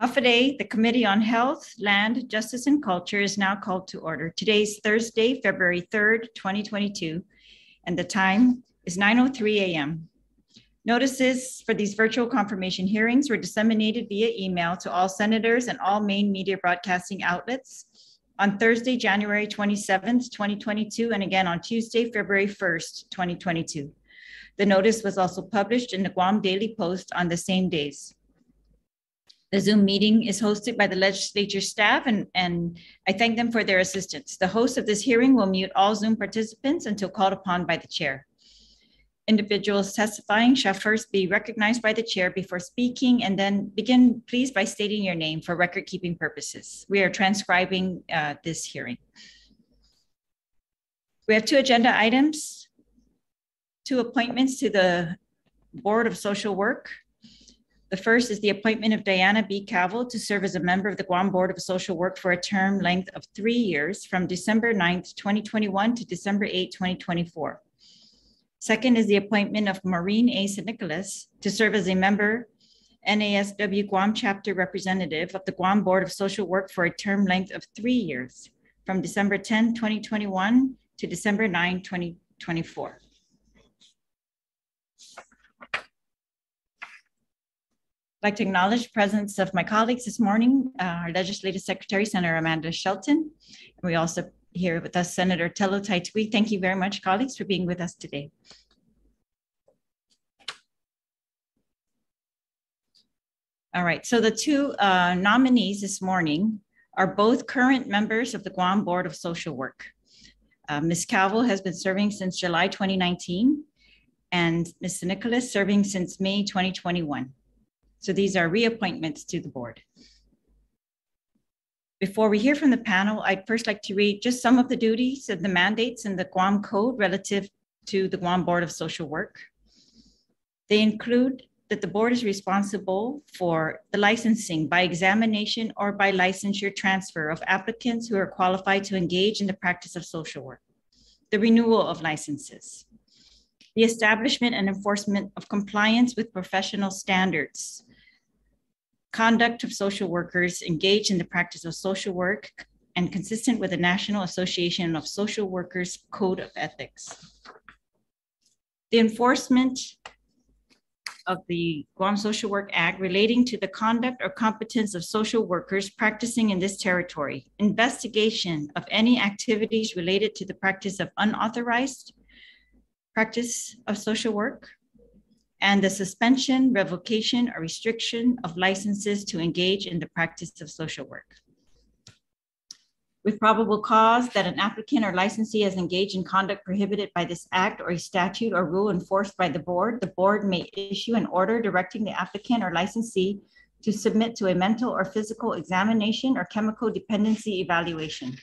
Hafa Adai, the Committee on Health, Land, Justice, and Culture is now called to order. Today is Thursday, February 3rd, 2022, and the time is 9.03 a.m. Notices for these virtual confirmation hearings were disseminated via email to all senators and all main media broadcasting outlets on Thursday, January 27th, 2022, and again on Tuesday, February 1st, 2022. The notice was also published in the Guam Daily Post on the same days. The Zoom meeting is hosted by the legislature staff and, and I thank them for their assistance. The host of this hearing will mute all Zoom participants until called upon by the chair. Individuals testifying shall first be recognized by the chair before speaking and then begin please by stating your name for record keeping purposes. We are transcribing uh, this hearing. We have two agenda items, two appointments to the Board of Social Work. The first is the appointment of Diana B. Calvo to serve as a member of the Guam Board of Social Work for a term length of three years from December 9th, 2021 to December 8, 2024. Second is the appointment of Maureen A. San Nicolas to serve as a member NASW Guam chapter representative of the Guam Board of Social Work for a term length of three years from December 10, 2021 to December 9, 2024. I'd like to acknowledge the presence of my colleagues this morning, uh, our Legislative Secretary, Senator Amanda Shelton. And we also here with us, Senator Telo Taitague. Thank you very much, colleagues, for being with us today. All right, so the two uh, nominees this morning are both current members of the Guam Board of Social Work. Uh, Ms. Calvo has been serving since July 2019 and Ms. Nicolas serving since May 2021. So these are reappointments to the board. Before we hear from the panel, I'd first like to read just some of the duties and the mandates in the Guam Code relative to the Guam Board of Social Work. They include that the board is responsible for the licensing by examination or by licensure transfer of applicants who are qualified to engage in the practice of social work, the renewal of licenses, the establishment and enforcement of compliance with professional standards, conduct of social workers engaged in the practice of social work and consistent with the National Association of Social Workers Code of Ethics. The enforcement of the Guam Social Work Act relating to the conduct or competence of social workers practicing in this territory, investigation of any activities related to the practice of unauthorized practice of social work, and the suspension, revocation, or restriction of licenses to engage in the practice of social work. With probable cause that an applicant or licensee has engaged in conduct prohibited by this act or a statute or rule enforced by the board, the board may issue an order directing the applicant or licensee to submit to a mental or physical examination or chemical dependency evaluation.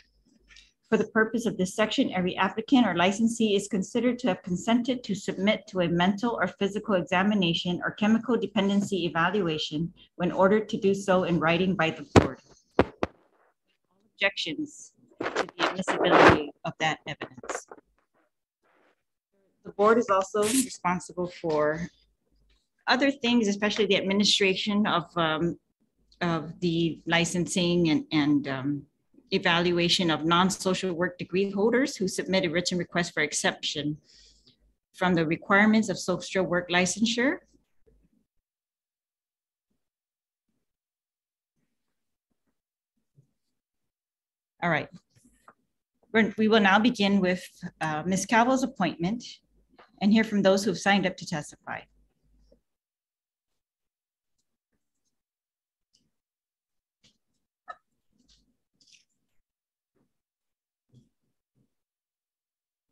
For the purpose of this section, every applicant or licensee is considered to have consented to submit to a mental or physical examination or chemical dependency evaluation when ordered to do so in writing by the board. Objections to the admissibility of that evidence. The board is also responsible for other things, especially the administration of, um, of the licensing and, and um, evaluation of non-social work degree holders who submit a written request for exception from the requirements of social work licensure. All right. We're, we will now begin with uh, Ms. Calvo's appointment and hear from those who have signed up to testify.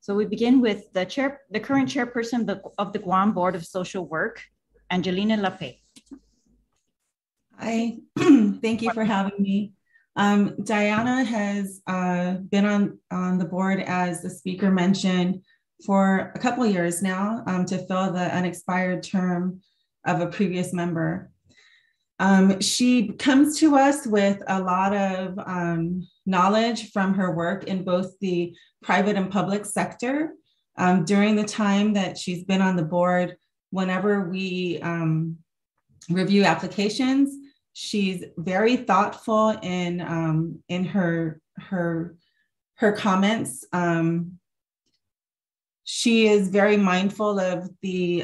So we begin with the chair, the current chairperson of the Guam Board of Social Work, Angelina Lape. Hi, thank you for having me. Um, Diana has uh, been on, on the board, as the speaker mentioned, for a couple years now um, to fill the unexpired term of a previous member. Um, she comes to us with a lot of um, knowledge from her work in both the private and public sector. Um, during the time that she's been on the board, whenever we um, review applications, she's very thoughtful in um, in her her her comments. Um, she is very mindful of the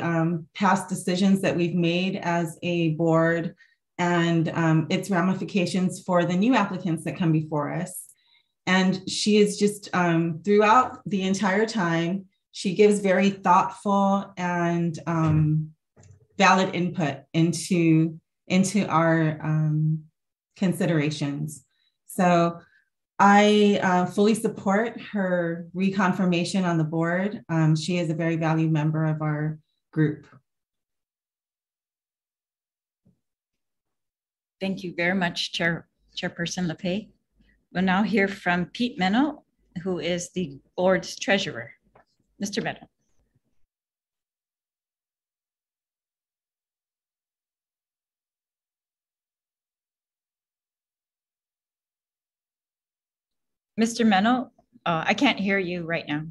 past decisions that we've made as a board and um, its ramifications for the new applicants that come before us. And she is just um, throughout the entire time, she gives very thoughtful and um, valid input into, into our um, considerations. So I uh, fully support her reconfirmation on the board. Um, she is a very valued member of our group. Thank you very much, Chair, Chairperson LePay. We'll now hear from Pete Meno, who is the board's treasurer. Mr. Meno. Mr. Meno, uh, I can't hear you right now.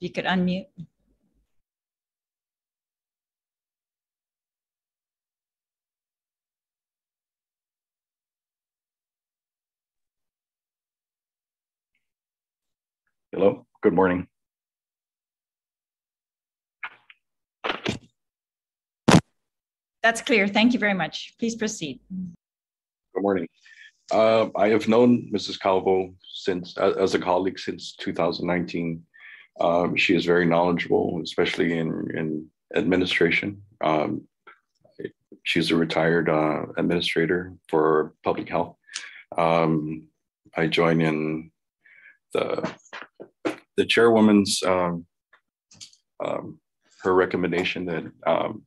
You could unmute. Hello, good morning. That's clear. Thank you very much. Please proceed. Good morning. Uh, I have known Mrs. Calvo since as a colleague since 2019. Um, she is very knowledgeable, especially in, in administration. Um, she's a retired uh, administrator for public health. Um, I join in the the chairwoman's um, um, her recommendation that um,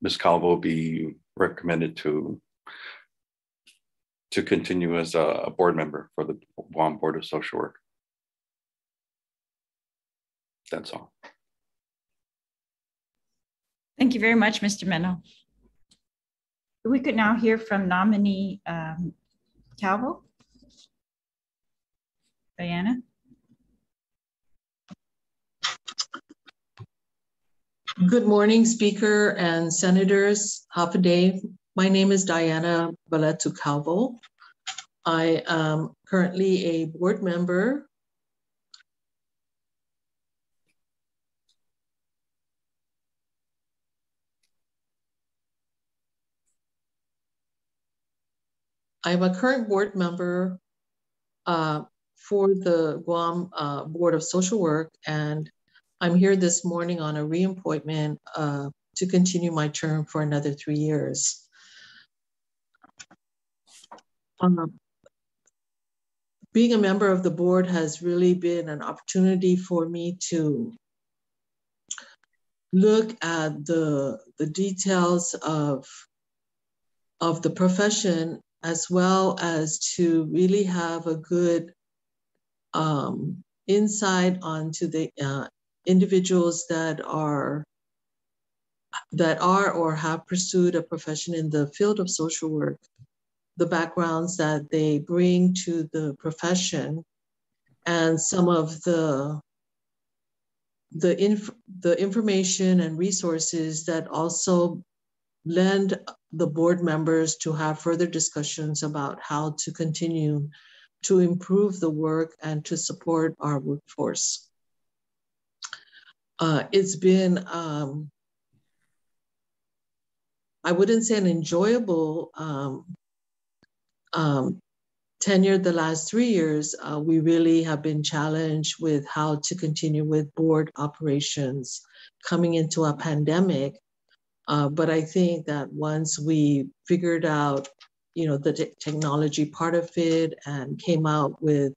Ms. Calvo be recommended to to continue as a, board member for the Guam Board of Social Work. That's all. Thank you very much, Mr. Meno. We could now hear from nominee um, Calvo. Diana? Good morning, Speaker and Senators. Half a day. My name is Diana Baletu Calvo. I am currently a board member I'm a current board member uh, for the Guam uh, Board of Social Work, and I'm here this morning on a reappointment uh, to continue my term for another three years. Um, being a member of the board has really been an opportunity for me to look at the, the details of, of the profession as well as to really have a good um, insight onto the uh, individuals that are that are or have pursued a profession in the field of social work, the backgrounds that they bring to the profession, and some of the the, inf- the information and resources that also lend the board members to have further discussions about how to continue to improve the work and to support our workforce. Uh, it's been, um, I wouldn't say an enjoyable um, um, tenure the last three years. Uh, we really have been challenged with how to continue with board operations coming into a pandemic. Uh, but I think that once we figured out you know, the technology part of it and came out with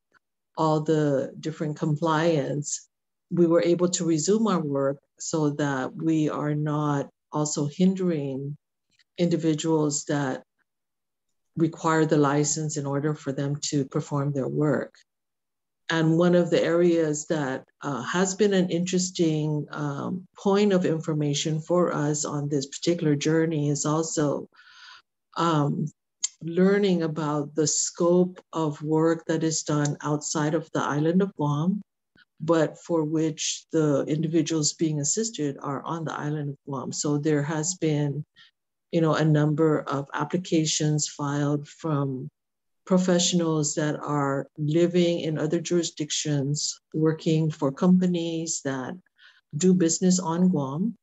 all the different compliance, we were able to resume our work so that we are not also hindering individuals that require the license in order for them to perform their work. And one of the areas that uh, has been an interesting um, point of information for us on this particular journey is also um, learning about the scope of work that is done outside of the island of Guam, but for which the individuals being assisted are on the island of Guam. So there has been you know, a number of applications filed from professionals that are living in other jurisdictions, working for companies that do business on Guam,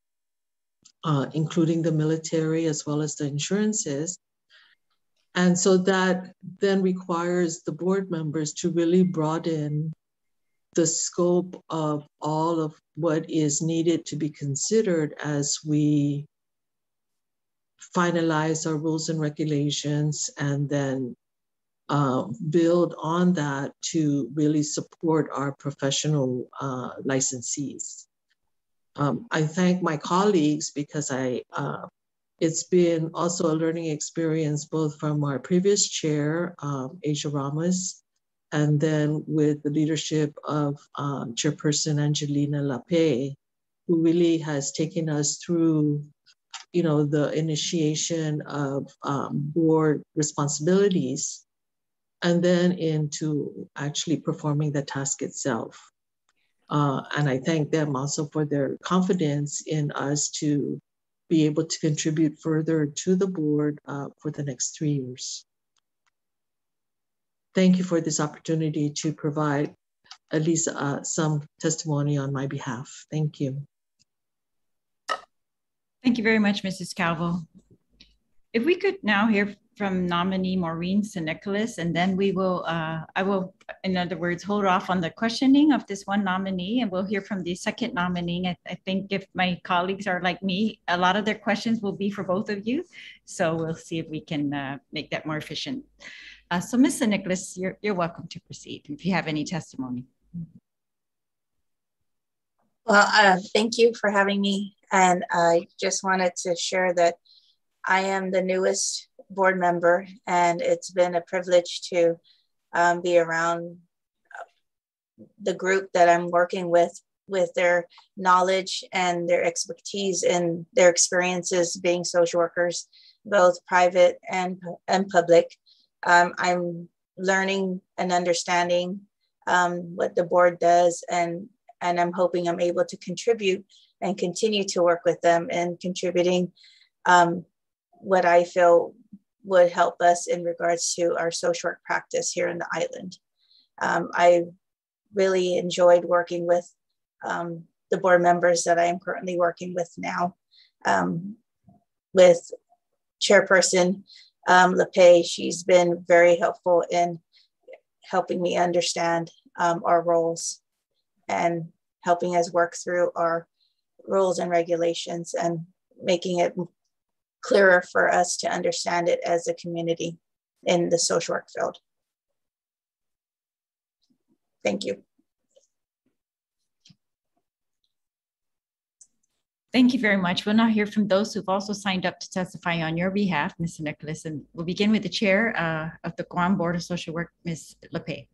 uh, including the military as well as the insurances. And so that then requires the board members to really broaden the scope of all of what is needed to be considered as we finalize our rules and regulations and then uh, build on that to really support our professional uh, licensees. Um, I thank my colleagues because I uh, it's been also a learning experience both from our previous chair, um, Asia Ramos, and then with the leadership of um, Chairperson Angelina Lape, who really has taken us through, you know, the initiation of um, board responsibilities, and then into actually performing the task itself. Uh, and I thank them also for their confidence in us to be able to contribute further to the board uh, for the next three years. Thank you for this opportunity to provide at least uh, some testimony on my behalf. Thank you. Thank you very much, Mrs. Calvo. If we could now hear from nominee Maureen. Nicolas, and then we will, uh, I will, in other words, hold off on the questioning of this one nominee, and we'll hear from the second nominee. I, I, think if my colleagues are like me, a lot of their questions will be for both of you. So we'll see if we can uh, make that more efficient. Uh, so Mr. Nicolas, you're, you're welcome to proceed if you have any testimony. Well, uh, thank you for having me. And I just wanted to share that I am the newest board member, and it's been a privilege to um, be around the group that I'm working with, with their knowledge and their expertise and their experiences being social workers, both private and, and public. Um, I'm learning and understanding um, what the board does, and, and I'm hoping I'm able to contribute and continue to work with them and contributing um, what I feel would help us in regards to our social work practice here in the island. Um, I really enjoyed working with um, the board members that I am currently working with now. Um, with Chairperson um, LePay, she's been very helpful in helping me understand um, our roles and helping us work through our rules and regulations and making it clearer for us to understand it as a community in the social work field. Thank you. Thank you very much. We'll now hear from those who've also signed up to testify on your behalf, Mr. Nicolas, and we'll begin with the chair uh, of the Guam Board of Social Work, Ms. LePay.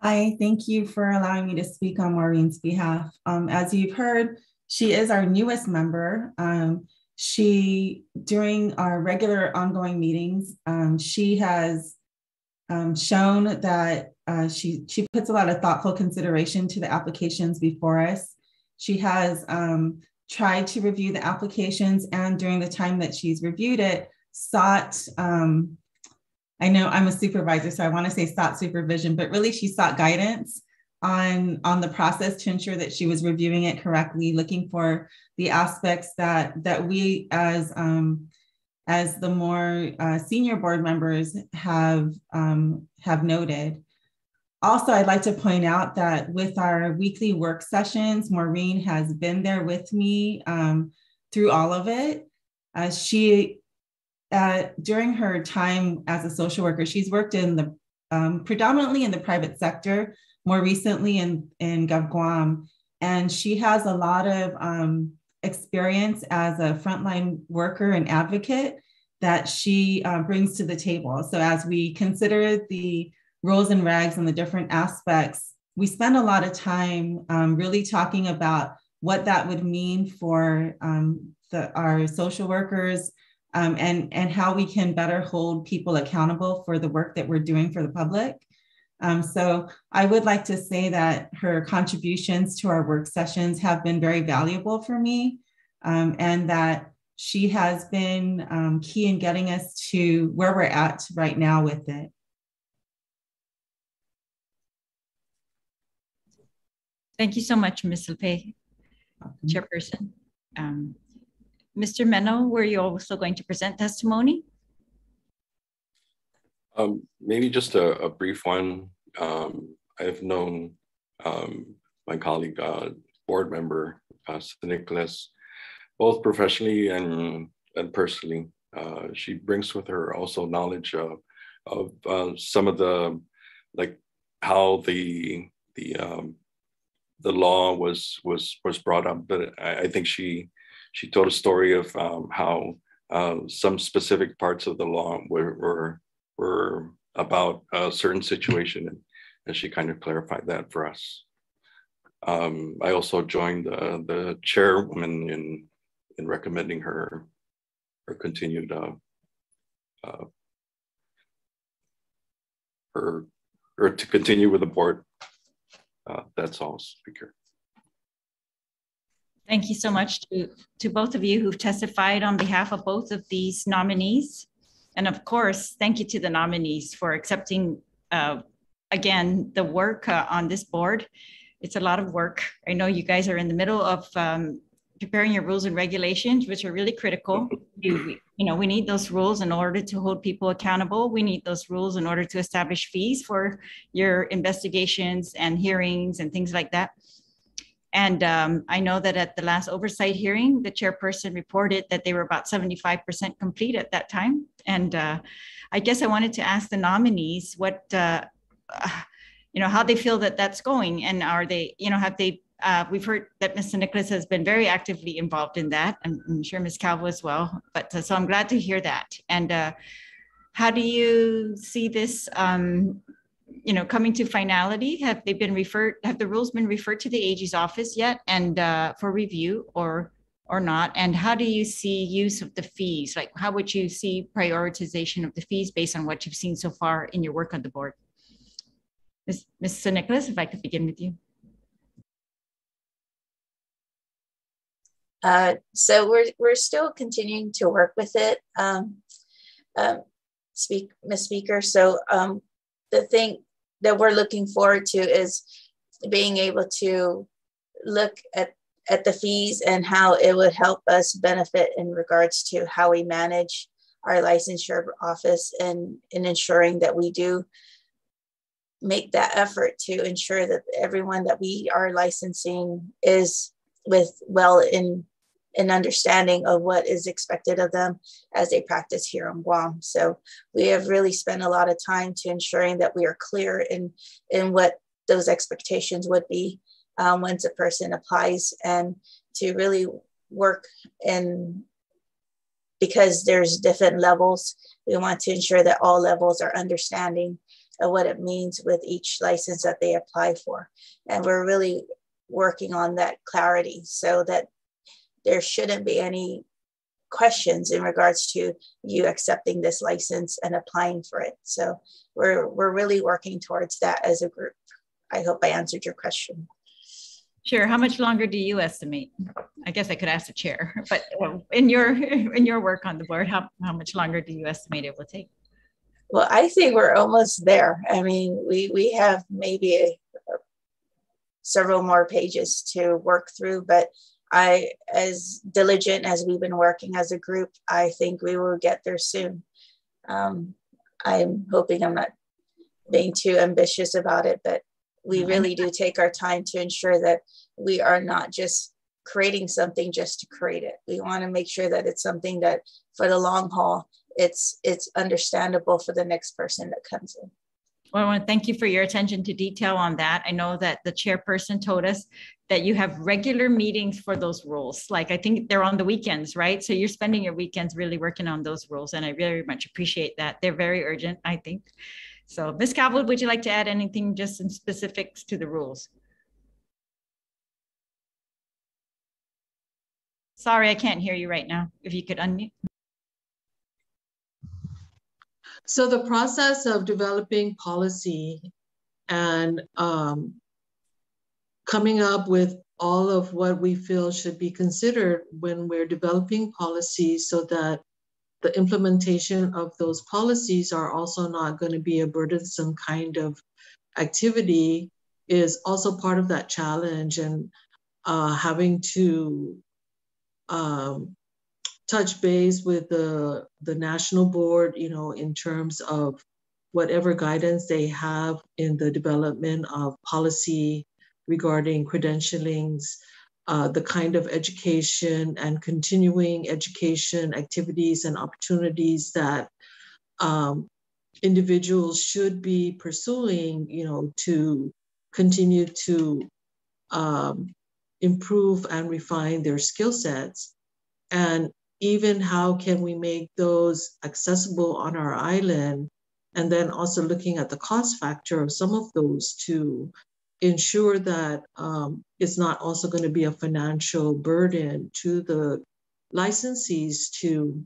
Hi, thank you for allowing me to speak on Maureen's behalf. Um, as you've heard, she is our newest member. Um, she, during our regular ongoing meetings, um, she has um, shown that uh, she, she puts a lot of thoughtful consideration to the applications before us. She has um, tried to review the applications and during the time that she's reviewed it, sought, um, I know I'm a supervisor, so I wanna say sought supervision, but really she sought guidance on on the process to ensure that she was reviewing it correctly, looking for the aspects that that we as um, as the more uh, senior board members have um, have noted. Also, I'd like to point out that with our weekly work sessions, Maureen has been there with me um, through all of it. Uh, she, uh, during her time as a social worker, she's worked in the um, predominantly in the private sector, more recently in, in Guam. And she has a lot of um, experience as a frontline worker and advocate that she uh, brings to the table. So as we consider the rules and regs and the different aspects, we spend a lot of time um, really talking about what that would mean for um, the, our social workers um, and, and how we can better hold people accountable for the work that we're doing for the public. Um, so I would like to say that her contributions to our work sessions have been very valuable for me um, and that she has been um, key in getting us to where we're at right now with it. Thank you so much, Ms. Lepay, Chairperson. Um, Mr. Meno, were you also going to present testimony? Um, maybe just a, a brief one. Um, I've known um, my colleague, uh, board member, uh, Nicolas, both professionally and, and personally. Uh, she brings with her also knowledge of, of uh, some of the, like how the, the, um, the law was, was, was brought up. But I, I think she, she told a story of um, how uh, some specific parts of the law were, were, were about a certain situation. And, and she kind of clarified that for us. Um, I also joined uh, the chairwoman in in recommending her her continued uh, uh, her or to continue with the board. Uh, that's all, Speaker. Thank you so much to, to both of you who've testified on behalf of both of these nominees. And of course, thank you to the nominees for accepting, uh, again, the work uh, on this board. It's a lot of work. I know you guys are in the middle of um, preparing your rules and regulations, which are really critical. You, you know, we need those rules in order to hold people accountable. We need those rules in order to establish fees for your investigations and hearings and things like that. And um, I know that at the last oversight hearing, the chairperson reported that they were about 75% complete at that time. And uh, I guess I wanted to ask the nominees what, uh, you know, how they feel that that's going. And are they, you know, have they uh, we've heard that Mr. Nicolas has been very actively involved in that. I'm, I'm sure Ms. Calvo as well. But uh, so I'm glad to hear that. And uh, how do you see this, um, you know, coming to finality? Have they been referred? Have the rules been referred to the AG's office yet, and uh, for review, or or not? And how do you see use of the fees? Like, how would you see prioritization of the fees based on what you've seen so far in your work on the board? Ms. Mr. Nicolas, if I could begin with you. Uh, so we're we're still continuing to work with it, um, um, speak, Ms. Speaker. So um, the thing that we're looking forward to is being able to look at at the fees and how it would help us benefit in regards to how we manage our licensure office and in ensuring that we do make that effort to ensure that everyone that we are licensing is with well in an understanding of what is expected of them as they practice here on Guam. So we have really spent a lot of time to ensuring that we are clear in, in what those expectations would be um, once a person applies and to really work in because there's different levels. We want to ensure that all levels are understanding of what it means with each license that they apply for. And we're really working on that clarity so that there shouldn't be any questions in regards to you accepting this license and applying for it. So we're we're really working towards that as a group. I hope I answered your question. Sure. How much longer do you estimate? I guess I could ask the chair, but uh, in your in your work on the board, how, how much longer do you estimate it will take? Well, I think we're almost there. I mean, we we have maybe a, a, several more pages to work through, but I, as diligent as we've been working as a group, I think we will get there soon. Um, I'm hoping I'm not being too ambitious about it, but we mm-hmm. really do take our time to ensure that we are not just creating something just to create it. We want to make sure that it's something that for the long haul, it's it's understandable for the next person that comes in. Well, I want to thank you for your attention to detail on that. I know that the chairperson told us that you have regular meetings for those rules. Like I think they're on the weekends, right? So you're spending your weekends really working on those rules. And I very much appreciate that. They're very urgent, I think. So Ms. Calvo, would you like to add anything just in specifics to the rules? Sorry, I can't hear you right now. If you could unmute. So the process of developing policy and um, coming up with all of what we feel should be considered when we're developing policies so that the implementation of those policies are also not going to be a burdensome kind of activity is also part of that challenge and uh, having to um, touch base with the the national board you know in terms of whatever guidance they have in the development of policy regarding credentialings, uh, the kind of education and continuing education activities and opportunities that um, individuals should be pursuing, you know, to continue to um, improve and refine their skill sets. And even how can we make those accessible on our island? And then also looking at the cost factor of some of those to ensure that um, it's not also going to be a financial burden to the licensees to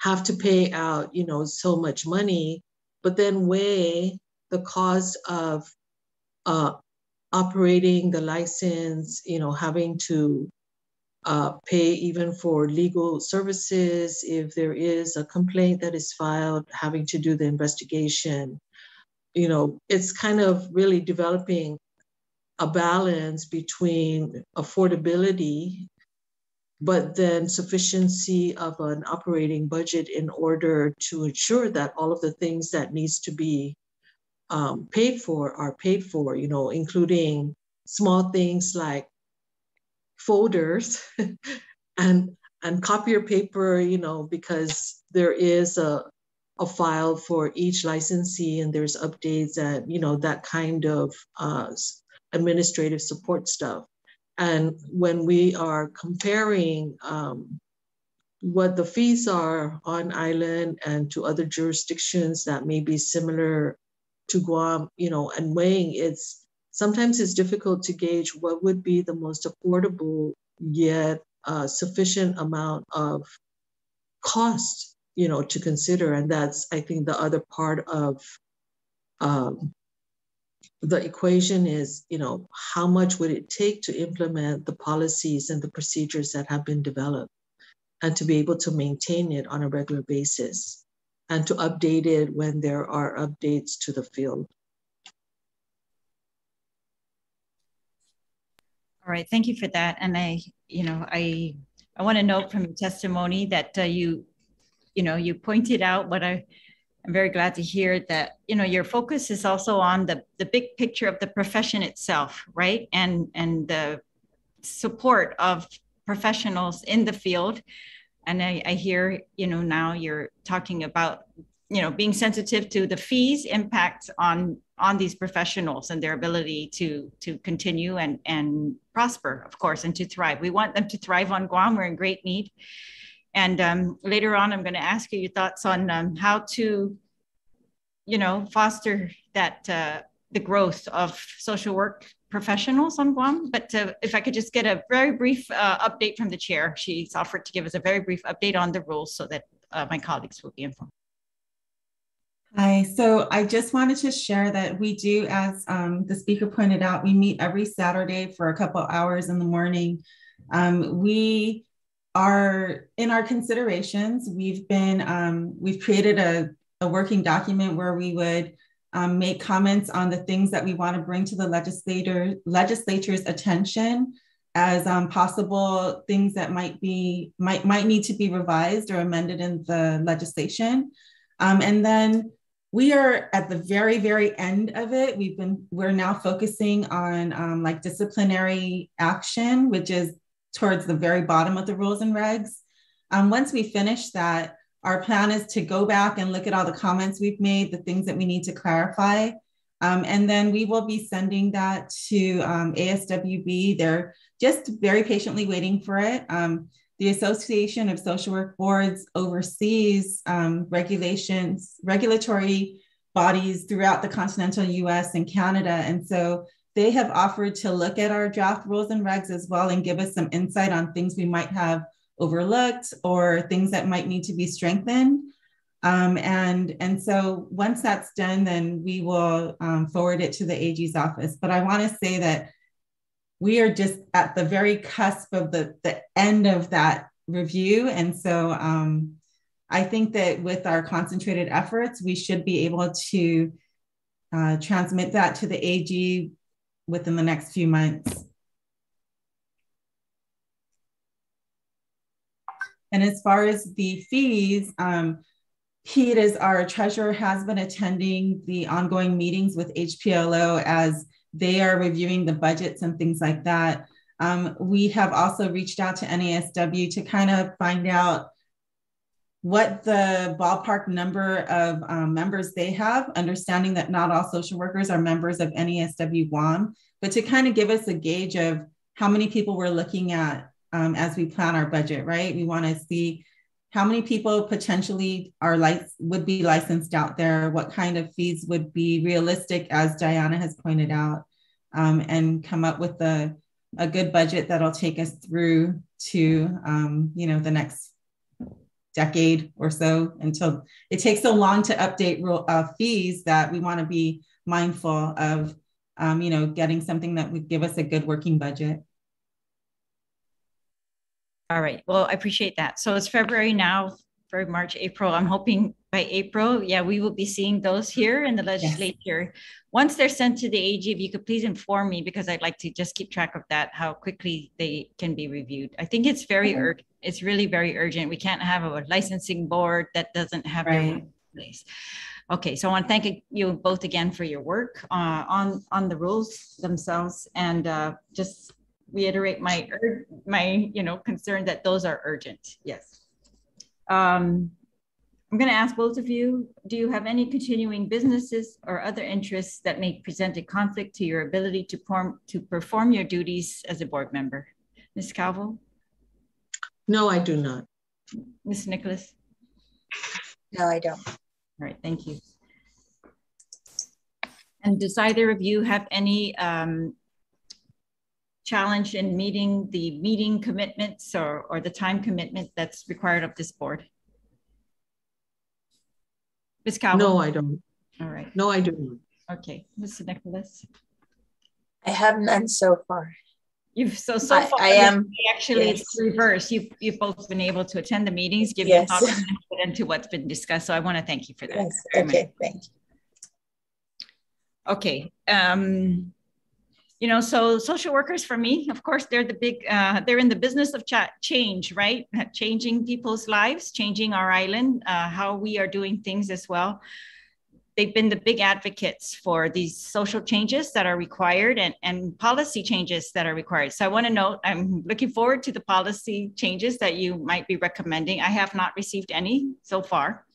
have to pay out, you know, so much money, but then weigh the cost of uh, operating the license, you know, having to uh, pay even for legal services if there is a complaint that is filed, having to do the investigation, you know, it's kind of really developing a balance between affordability, but then sufficiency of an operating budget in order to ensure that all of the things that needs to be um, paid for are paid for, you know, including small things like folders and and copier paper, you know, because there is a a file for each licensee and there's updates and you know that kind of uh, administrative support stuff. And when we are comparing um, what the fees are on island and to other jurisdictions that may be similar to guam you know and weighing it's sometimes it's difficult to gauge what would be the most affordable yet uh, sufficient amount of cost you know, to consider. And that's, I think, the other part of um, the equation is, you know, how much would it take to implement the policies and the procedures that have been developed and to be able to maintain it on a regular basis and to update it when there are updates to the field. All right, thank you for that. And I, you know, I I want to note from your testimony that uh, you you know, you pointed out what I, I'm very glad to hear that, you know, your focus is also on the, the big picture of the profession itself, right? And, and the support of professionals in the field. And I, I hear, you know, now you're talking about, you know, being sensitive to the fees impact on on these professionals and their ability to to continue and and prosper of course and to thrive we want them to thrive on guam we're in great need and um, later on, I'm going to ask you your thoughts on um, how to, you know, foster that uh, the growth of social work professionals on Guam. But uh, if I could just get a very brief uh, update from the chair, she's offered to give us a very brief update on the rules so that uh, my colleagues will be informed. Hi, so I just wanted to share that we do, as um, the speaker pointed out, we meet every Saturday for a couple hours in the morning. Um, we are in our considerations, we've been um, we've created a, a working document where we would um, make comments on the things that we want to bring to the legislator legislature's attention as um, possible things that might be might might need to be revised or amended in the legislation, um, and then we are at the very very end of it we've been we're now focusing on um, like disciplinary action which is towards the very bottom of the rules and regs. Um, once we finish that, our plan is to go back and look at all the comments we've made, the things that we need to clarify. Um, and then we will be sending that to um, ASWB. They're just very patiently waiting for it. The Association of Social Work Boards oversees um, regulations, regulatory bodies throughout the continental US and Canada. And so they have offered to look at our draft rules and regs as well and give us some insight on things we might have overlooked or things that might need to be strengthened. Um, and, and so once that's done, then we will um, forward it to the AG's office. But I want to say that we are just at the very cusp of the, the end of that review. And so um, I think that with our concentrated efforts, we should be able to uh, transmit that to the AG within the next few months. And as far as the fees, um, Pete, as our treasurer, has been attending the ongoing meetings with HPLO as they are reviewing the budgets and things like that. Um, we have also reached out to NASW to kind of find out what the ballpark number of um, members they have, understanding that not all social workers are members of NASW Guam, but to kind of give us a gauge of how many people we're looking at um, as we plan our budget, right? We want to see how many people potentially are like would be licensed out there, what kind of fees would be realistic, as Diana has pointed out, um, and come up with a, a good budget that'll take us through to um, you know the next decade or so until it takes so long to update uh, fees that we want to be mindful of um, you know getting something that would give us a good working budget. All right. Well, I appreciate that. So it's February now, for March, April. I'm hoping by April, yeah, we will be seeing those here in the legislature. Yes. Once they're sent to the AG, if you could please inform me because I'd like to just keep track of that, how quickly they can be reviewed. I think it's very mm-hmm. urgent. It's really very urgent. We can't have a licensing board that doesn't have right. place. Okay, so I want to thank you both again for your work uh, on on the rules themselves, and uh, just reiterate my my you know concern that those are urgent. Yes. Um, I'm going to ask both of you, do you have any continuing businesses or other interests that may present a conflict to your ability to, perform, to perform your duties as a board member? Ms. Calvo? No, I do not. Ms. Nicolas? No, I don't. All right, thank you. And does either of you have any um, challenge in meeting the meeting commitments or, or the time commitment that's required of this board? Ms. Calvo? No, I don't. All right. No, I don't. Okay, Mr. Nicolas? I have none so far. You've so so I, far. I am actually yes. it's reverse. You've you've both been able to attend the meetings, give yes. you thoughts into what's been discussed. So I want to thank you for that. Yes. Okay, thank you. Okay. Um, you know so social workers for me of course they're the big uh, they're in the business of ch- change right? Changing people's lives changing our island uh, how we are doing things as well. They've been the big advocates for these social changes that are required and, and policy changes that are required. So i want to note i'm looking forward to the policy changes that you might be recommending. I have not received any so far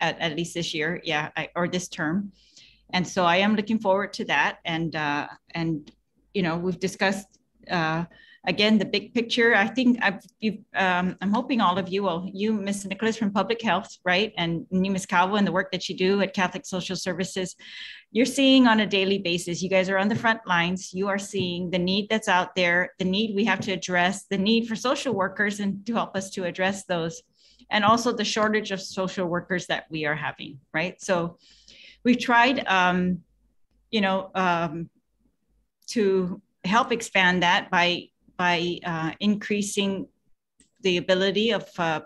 at, at least this year yeah I, or this term. And so I am looking forward to that. And uh, and you know, we've discussed uh, again the big picture. I think I've, um, I'm hoping all of you, well, you, miss Nicolas from Public Health, right, and you, Ms. Calvo, and the work that you do at Catholic Social Services, you're seeing on a daily basis. You guys are on the front lines. You are seeing the need that's out there, the need we have to address, the need for social workers and to help us to address those, and also the shortage of social workers that we are having, right? So we've tried. Um, you know, um, to help expand that by by uh, increasing the ability of uh,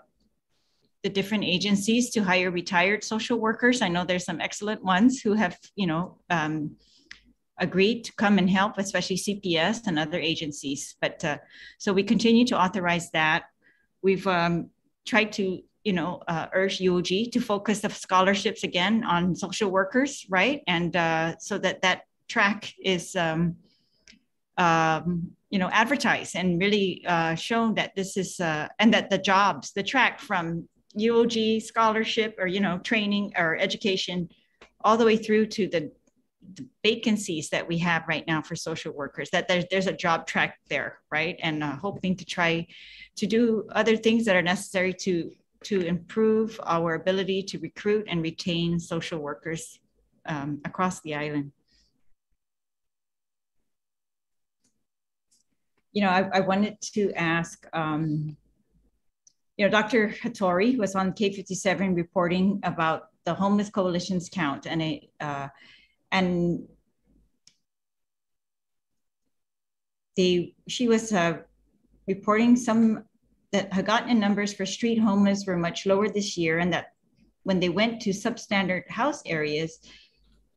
the different agencies to hire retired social workers. I know there's some excellent ones who have, you know, um, agreed to come and help, especially CPS and other agencies. But uh, so we continue to authorize that. We've um, tried to, you know, uh, urge UOG to focus the scholarships again on social workers, right? And uh, so that that track is um, um, you know, advertise and really uh, shown that this is, uh, and that the jobs, the track from UOG scholarship or, you know, training or education, all the way through to the, the vacancies that we have right now for social workers, that there's, there's a job track there, right? And uh, hoping to try to do other things that are necessary to, to improve our ability to recruit and retain social workers um, across the island. You know, I, I wanted to ask, um, you know, Dr. Hattori was on K57 reporting about the homeless coalition's count and it, uh, and they she was uh, reporting some that Hagåtña numbers for street homeless were much lower this year, and that when they went to substandard house areas,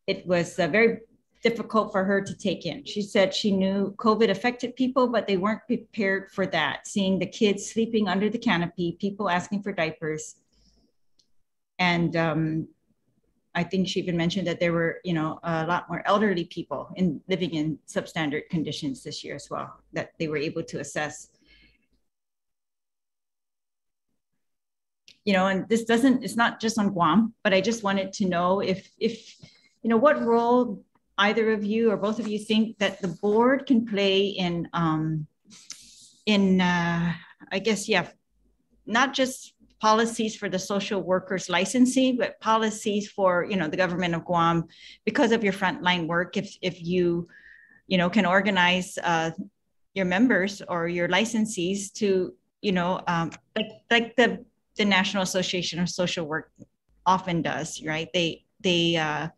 it was uh, very difficult for her to take in. She said she knew COVID affected people, but they weren't prepared for that. Seeing the kids sleeping under the canopy, people asking for diapers, and um, I think she even mentioned that there were, you know, a lot more elderly people in living in substandard conditions this year as well that they were able to assess. You know, and this doesn't, it's not just on Guam, but I just wanted to know if, if, you know, what role either of you or both of you think that the board can play in, um, in, uh, I guess, yeah, not just policies for the social workers licensing, but policies for, you know, the government of Guam because of your frontline work. If, if you, you know, can organize uh, your members or your licensees to, you know, um, like, like the, the National Association of Social Work often does, right? They, they, uh,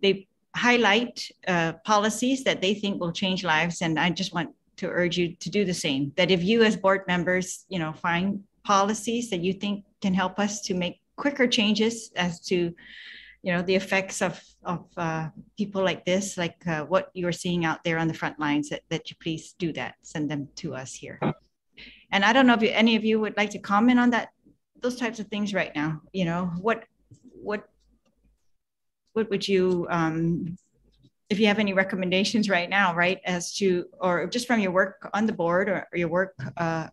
they highlight uh, policies that they think will change lives. And I just want to urge you to do the same. That if you as board members, you know, find policies that you think can help us to make quicker changes as to you know the effects of of uh, people like this like uh, what you're seeing out there on the front lines that, that you please do that send them to us here and i don't know if you, any of you would like to comment on that those types of things right now you know what what what would you um, if you have any recommendations right now right as to or just from your work on the board or, your work uh,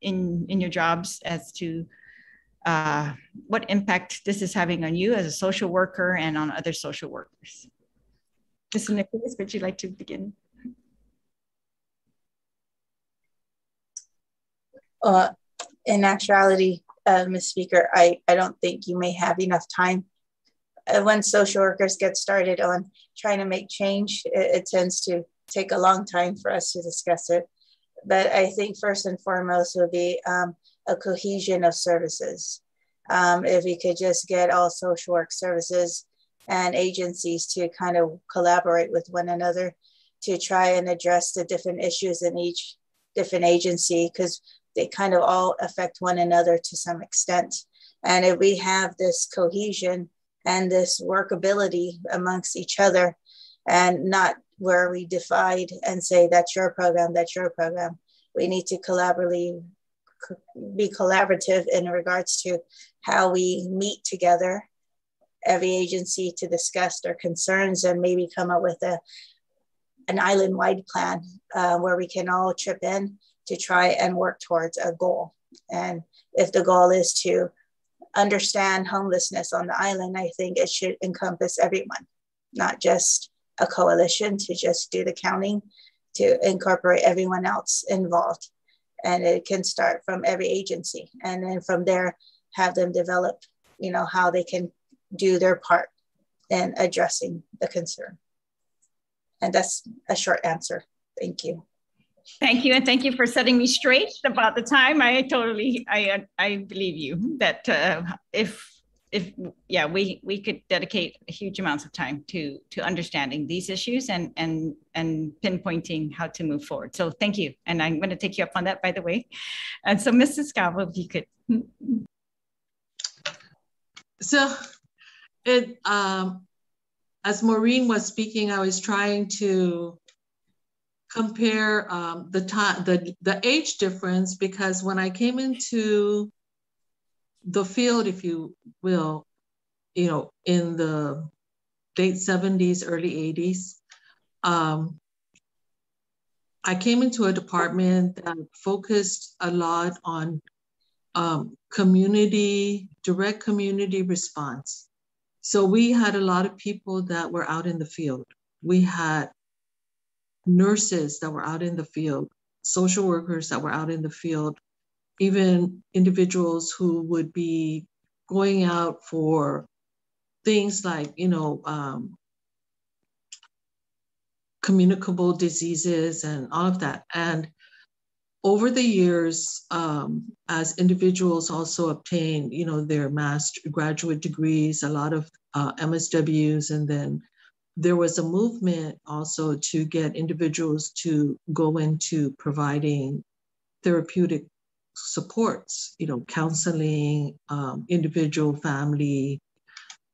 in in your jobs as to uh, what impact this is having on you as a social worker and on other social workers. Mr. Nicolas, would you like to begin? Uh, in actuality, uh, Ms. Speaker, I, I don't think you may have enough time. Uh, when social workers get started on trying to make change, it, it tends to take a long time for us to discuss it. But I think first and foremost would be um, a cohesion of services. Um, if we could just get all social work services and agencies to kind of collaborate with one another to try and address the different issues in each different agency, because they kind of all affect one another to some extent. And if we have this cohesion and this workability amongst each other and not where we divide and say that's your program, that's your program. We need to collaboratively be collaborative in regards to how we meet together, every agency to discuss their concerns and maybe come up with a an island-wide plan uh, where we can all chip in to try and work towards a goal. And if the goal is to understand homelessness on the island, I think it should encompass everyone, not just a coalition to just do the counting to incorporate everyone else involved. And it can start from every agency. And then from there, have them develop, you know, how they can do their part in addressing the concern. And that's a short answer. Thank you. Thank you, and thank you for setting me straight about the time. I totally, I, I believe you that uh, if if yeah we we could dedicate huge amounts of time to to understanding these issues and and and pinpointing how to move forward. So thank you and i'm going to take you up on that by the way. And so mrs Calvo, if you could. So it um as maureen was speaking i was trying to compare um, the time the the age difference because when i came into the field, if you will, you know, in the late 70s, early 80s, um, I came into a department that focused a lot on um, community, direct community response. So we had a lot of people that were out in the field. We had nurses that were out in the field, social workers that were out in the field, even individuals who would be going out for things like, you know, um, communicable diseases and all of that. And over the years, um, as individuals also obtain, you know, their master graduate degrees, a lot of uh, MSWs, and then there was a movement also to get individuals to go into providing therapeutic supports, you know, counseling, um, individual, family,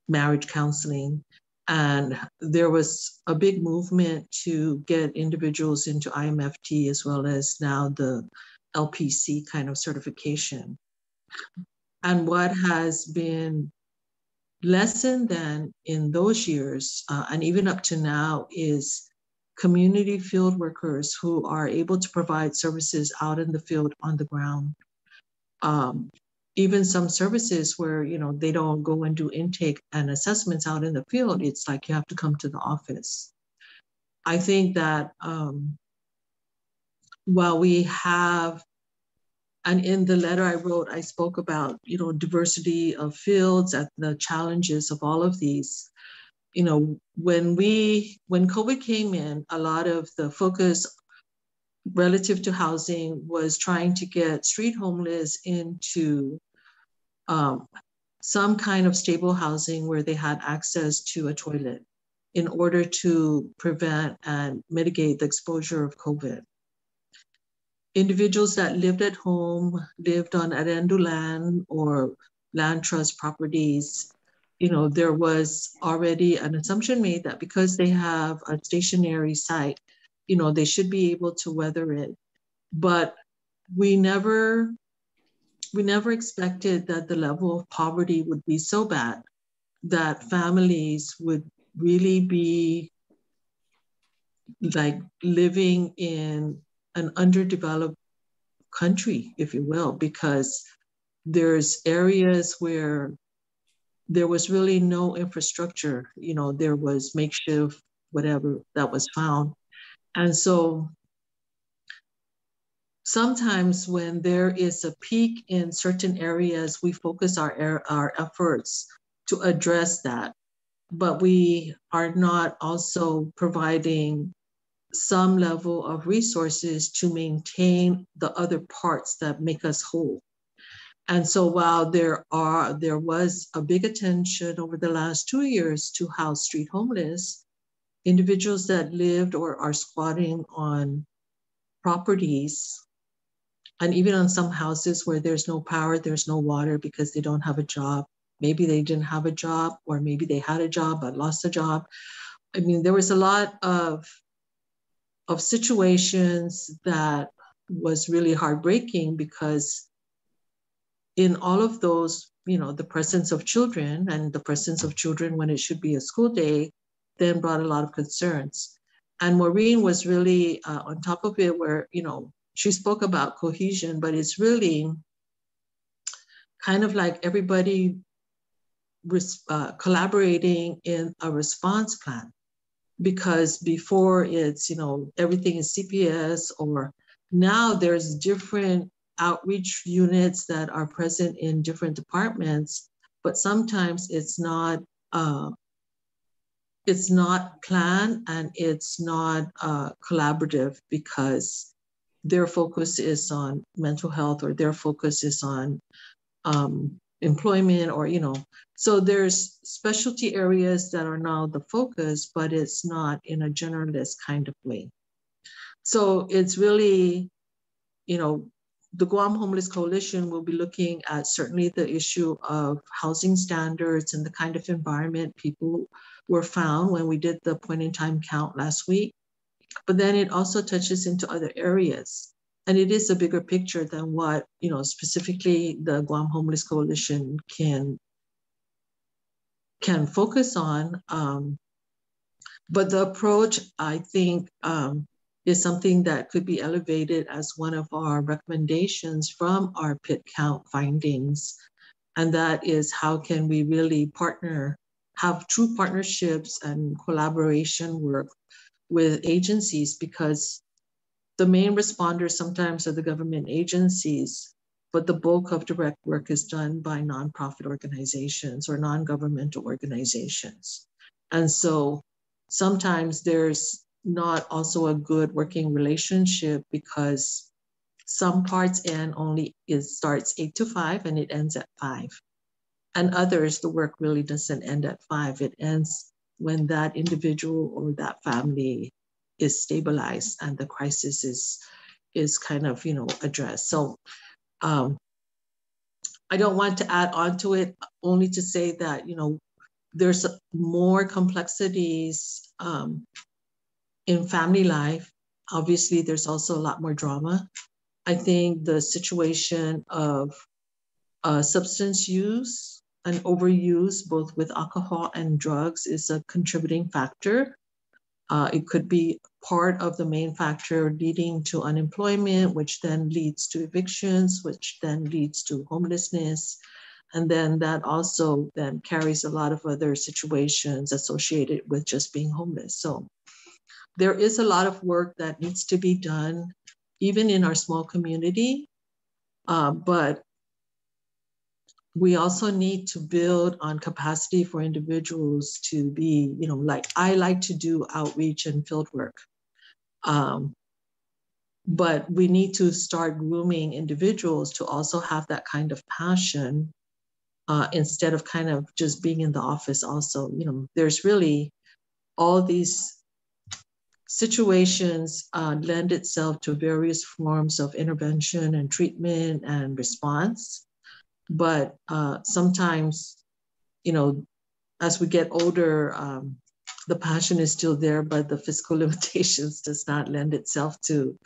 marriage counseling. And there was a big movement to get individuals into IMFT as well as now the LPC kind of certification. And what has been lesson then in those years uh, and even up to now is community field workers who are able to provide services out in the field on the ground. Um, even some services where you know they don't go and do intake and assessments out in the field it's like you have to come to the office. I think that um, while we have and in the letter I wrote, I spoke about, you know, diversity of fields and the challenges of all of these. You know, when we, when COVID came in, a lot of the focus relative to housing was trying to get street homeless into um, some kind of stable housing where they had access to a toilet in order to prevent and mitigate the exposure of COVID individuals that lived at home, lived on arrendado land or land trust properties, you know, there was already an assumption made that because they have a stationary site, you know, they should be able to weather it. But we never we never expected that the level of poverty would be so bad that families would really be like living in an underdeveloped country, if you will, because there's areas where there was really no infrastructure. You know, there was makeshift, whatever that was found. And so sometimes when there is a peak in certain areas, we focus our, our efforts to address that. But we are not also providing some level of resources to maintain the other parts that make us whole. And so while there are there was a big attention over the last two years to house street homeless, individuals that lived or are squatting on properties and even on some houses where there's no power, there's no water because they don't have a job. Maybe they didn't have a job, or maybe they had a job but lost a job. I mean, there was a lot of of situations that was really heartbreaking because in all of those, you know, the presence of children and the presence of children when it should be a school day then brought a lot of concerns. And Maureen was really uh, on top of it, where, you know, she spoke about cohesion, but it's really kind of like everybody uh, collaborating in a response plan because before it's you know everything is cps or now there's different outreach units that are present in different departments but sometimes it's not uh, it's not planned and it's not uh, collaborative because their focus is on mental health or their focus is on um, employment or you know so there's specialty areas that are now the focus but it's not in a generalist kind of way. So it's really you know the guam homeless coalition will be looking at certainly the issue of housing standards and the kind of environment people were found when we did the point in time count last week. But then it also touches into other areas and it is a bigger picture than what you know specifically the Guam Homeless Coalition can can focus on. Um, but the approach, I think, um, is something that could be elevated as one of our recommendations from our pit count findings. And that is how can we really partner, have true partnerships and collaboration work with agencies because the main responders sometimes are the government agencies, but the bulk of direct work is done by nonprofit organizations or non-governmental organizations. And so sometimes there's not also a good working relationship because some parts end only it starts eight to five and it ends at five. And others, the work really doesn't end at five. It ends when that individual or that family is stabilized and the crisis is is kind of you know addressed. So um, I don't want to add on to it, only to say that you know there's more complexities um, in family life. Obviously, there's also a lot more drama. I think the situation of uh, substance use and overuse, both with alcohol and drugs, is a contributing factor. Uh, it could be part of the main factor leading to unemployment, which then leads to evictions, which then leads to homelessness. And then that also then carries a lot of other situations associated with just being homeless. So there is a lot of work that needs to be done, even in our small community. Uh, but we also need to build on capacity for individuals to be, you know, like I like to do outreach and field work. Um, but we need to start grooming individuals to also have that kind of passion uh, instead of kind of just being in the office also you know there's really all these situations uh, lend itself to various forms of intervention and treatment and response but uh, sometimes you know as we get older um, the passion is still there but the physical limitations does not lend itself to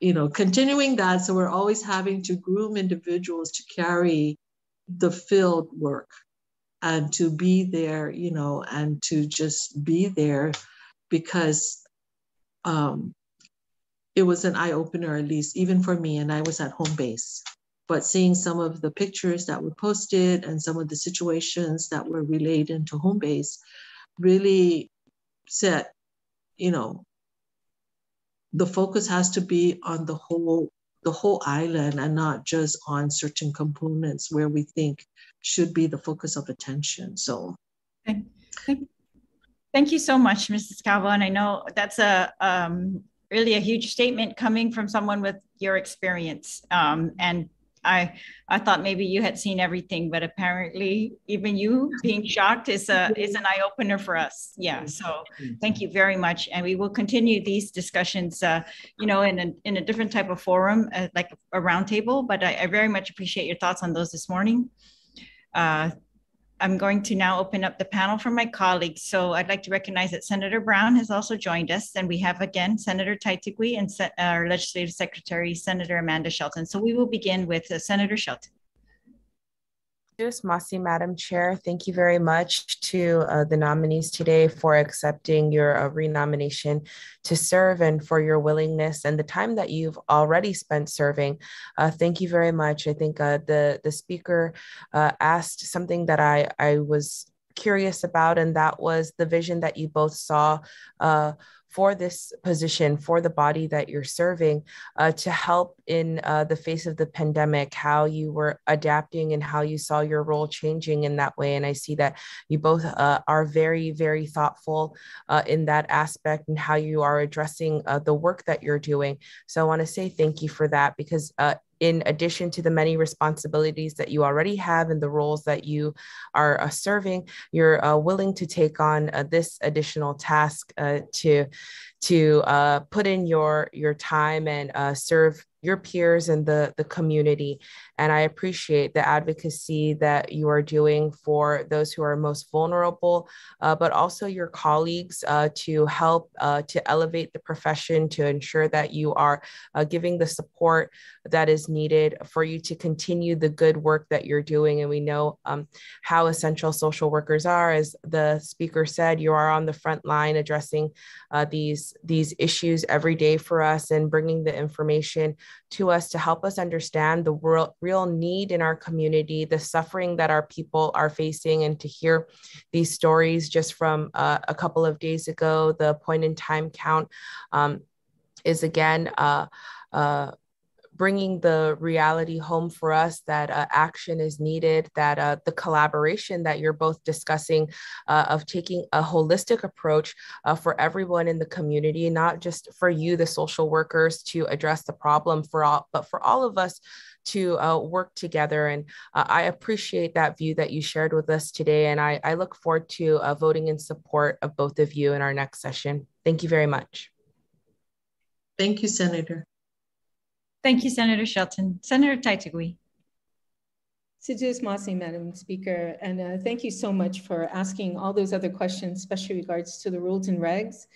you know continuing that so we're always having to groom individuals to carry the field work and to be there, you know, and to just be there because um, it was an eye opener, at least even for me. And I was at home base. But seeing some of the pictures that were posted and some of the situations that were relayed into home base really said, you know, the focus has to be on the whole the whole island and not just on certain components where we think should be the focus of attention. So, thank, you so much, Mrs. Calvo. And I know that's a um, really a huge statement coming from someone with your experience. Um, and I I thought maybe you had seen everything, but apparently even you being shocked is a is an eye opener for us. Yeah. So thank you very much, and we will continue these discussions, uh, you know, in a in a different type of forum, uh, like a roundtable. But I, I, very much appreciate your thoughts on those this morning. Uh, I'm going to now open up the panel for my colleagues. So I'd like to recognize that Senator Brown has also joined us. And we have again, Senator Taitague and our Legislative Secretary, Senator Amanda Shelton. So we will begin with uh, Senator Shelton. Masi, Madam Chair. Thank you very much to uh, the nominees today for accepting your uh, renomination to serve and for your willingness and the time that you've already spent serving. Uh, thank you very much. I think uh, the, the speaker uh, asked something that I, I was curious about, and that was the vision that you both saw uh, for this position, for the body that you're serving, uh, to help in uh, the face of the pandemic, how you were adapting and how you saw your role changing in that way. And I see that you both uh, are very, very thoughtful uh, in that aspect and how you are addressing uh, the work that you're doing. So I want to say thank you for that because uh, in addition to the many responsibilities that you already have and the roles that you are uh, serving, you're uh, willing to take on uh, this additional task uh, to to uh, put in your your time and uh, serve your peers and the, the community. And I appreciate the advocacy that you are doing for those who are most vulnerable, uh, but also your colleagues uh, to help uh, to elevate the profession, to ensure that you are uh, giving the support that is needed for you to continue the good work that you're doing. And we know um, how essential social workers are. As the speaker said, you are on the front line addressing uh, these, these issues every day for us and bringing the information to us to help us understand the real, real need in our community, the suffering that our people are facing, and to hear these stories just from uh, a couple of days ago. The point in time count um, is again uh, uh, bringing the reality home for us that uh, action is needed, that uh, the collaboration that you're both discussing uh, of taking a holistic approach uh, for everyone in the community, not just for you, the social workers, to address the problem for all, but for all of us to uh, work together. And uh, I appreciate that view that you shared with us today. And I, I look forward to uh, voting in support of both of you in our next session. Thank you very much. Thank you, Senator. Thank you, Senator Shelton. Senator Taitague. Sidus Masi, Madam Speaker, and uh, thank you so much for asking all those other questions, especially regards to the rules and regs.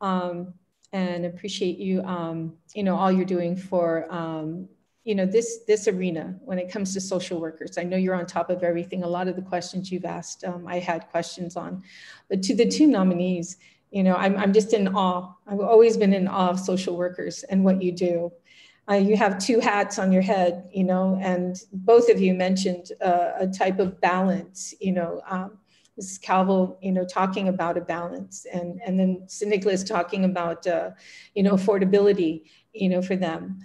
Um, and appreciate you, um, you know, all you're doing for um, you know this this arena when it comes to social workers i know you're on top of everything a lot of the questions you've asked um, i had questions on but to the two nominees you know i'm, I'm just in awe i've always been in awe of social workers and what you do uh, you have two hats on your head you know and both of you mentioned uh, a type of balance you know um, Mrs. Calvo, you know, talking about a balance, and and then San Nicolas talking about, uh, you know, affordability, you know, for them.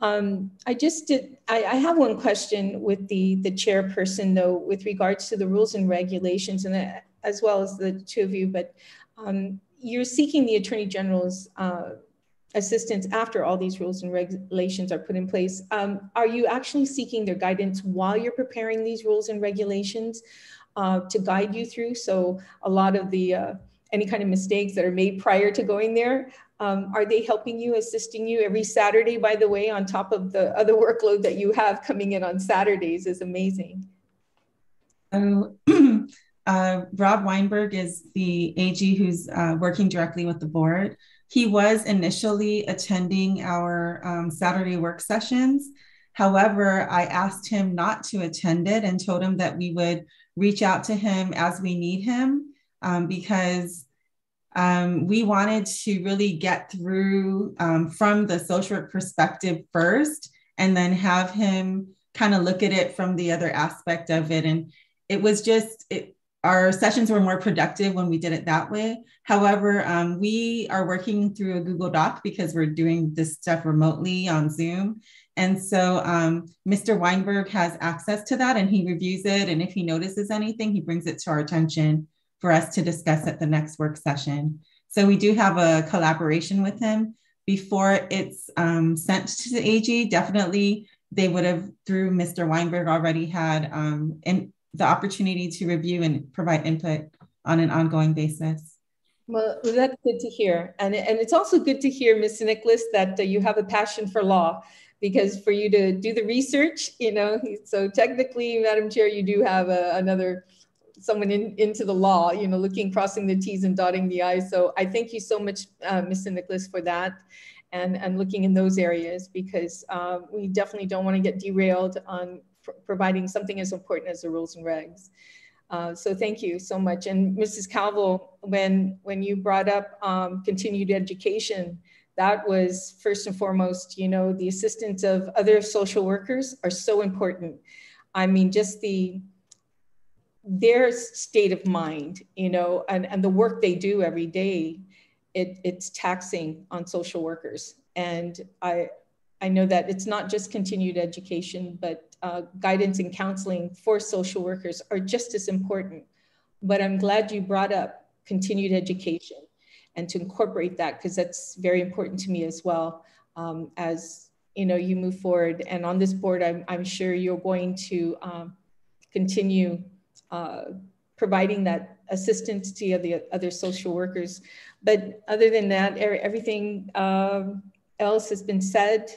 Um, I just did, I, I, have one question with the, the chairperson though, with regards to the rules and regulations and uh, as well as the two of you, but um, you're seeking the Attorney General's uh, assistance after all these rules and regulations are put in place. Um, are you actually seeking their guidance while you're preparing these rules and regulations uh, to guide you through? So a lot of the, uh, any kind of mistakes that are made prior to going there um, are they helping you, assisting you every Saturday, by the way, on top of the other workload that you have coming in on Saturdays is amazing. So uh, Rob Weinberg is the AG who's uh, working directly with the board. He was initially attending our um, Saturday work sessions. However, I asked him not to attend it and told him that we would reach out to him as we need him um, because um, we wanted to really get through um, from the social work perspective first and then have him kind of look at it from the other aspect of it and it was just it, our sessions were more productive when we did it that way however um, we are working through a google doc because we're doing this stuff remotely on zoom and so um, mr weinberg has access to that and he reviews it and if he notices anything he brings it to our attention for us to discuss at the next work session. So we do have a collaboration with him. Before it's um, sent to the AG, definitely they would have, through Mr. Weinberg, already had um, in, the opportunity to review and provide input on an ongoing basis. Well, that's good to hear. And, and it's also good to hear, Ms. Nicolas, that uh, you have a passion for law because for you to do the research, you know, so technically, Madam Chair, you do have a, another someone in, into the law, you know, looking, crossing the T's and dotting the I's. So I thank you so much, uh, Mr. Nicolas, for that and, and looking in those areas because uh, we definitely don't want to get derailed on providing something as important as the rules and regs. Uh, so thank you so much. And Mrs. Calvo, when, when you brought up um, continued education, that was first and foremost, you know, the assistance of other social workers are so important. I mean, just the, their state of mind, you know, and, and the work they do every day, it, it's taxing on social workers. And I, I know that it's not just continued education, but uh, guidance and counseling for social workers are just as important. But I'm glad you brought up continued education and to incorporate that because that's very important to me as well um, as you know you move forward. And on this board, I'm, I'm sure you're going to um, continue uh, providing that assistance to the other social workers. But other than that, everything um, else has been said.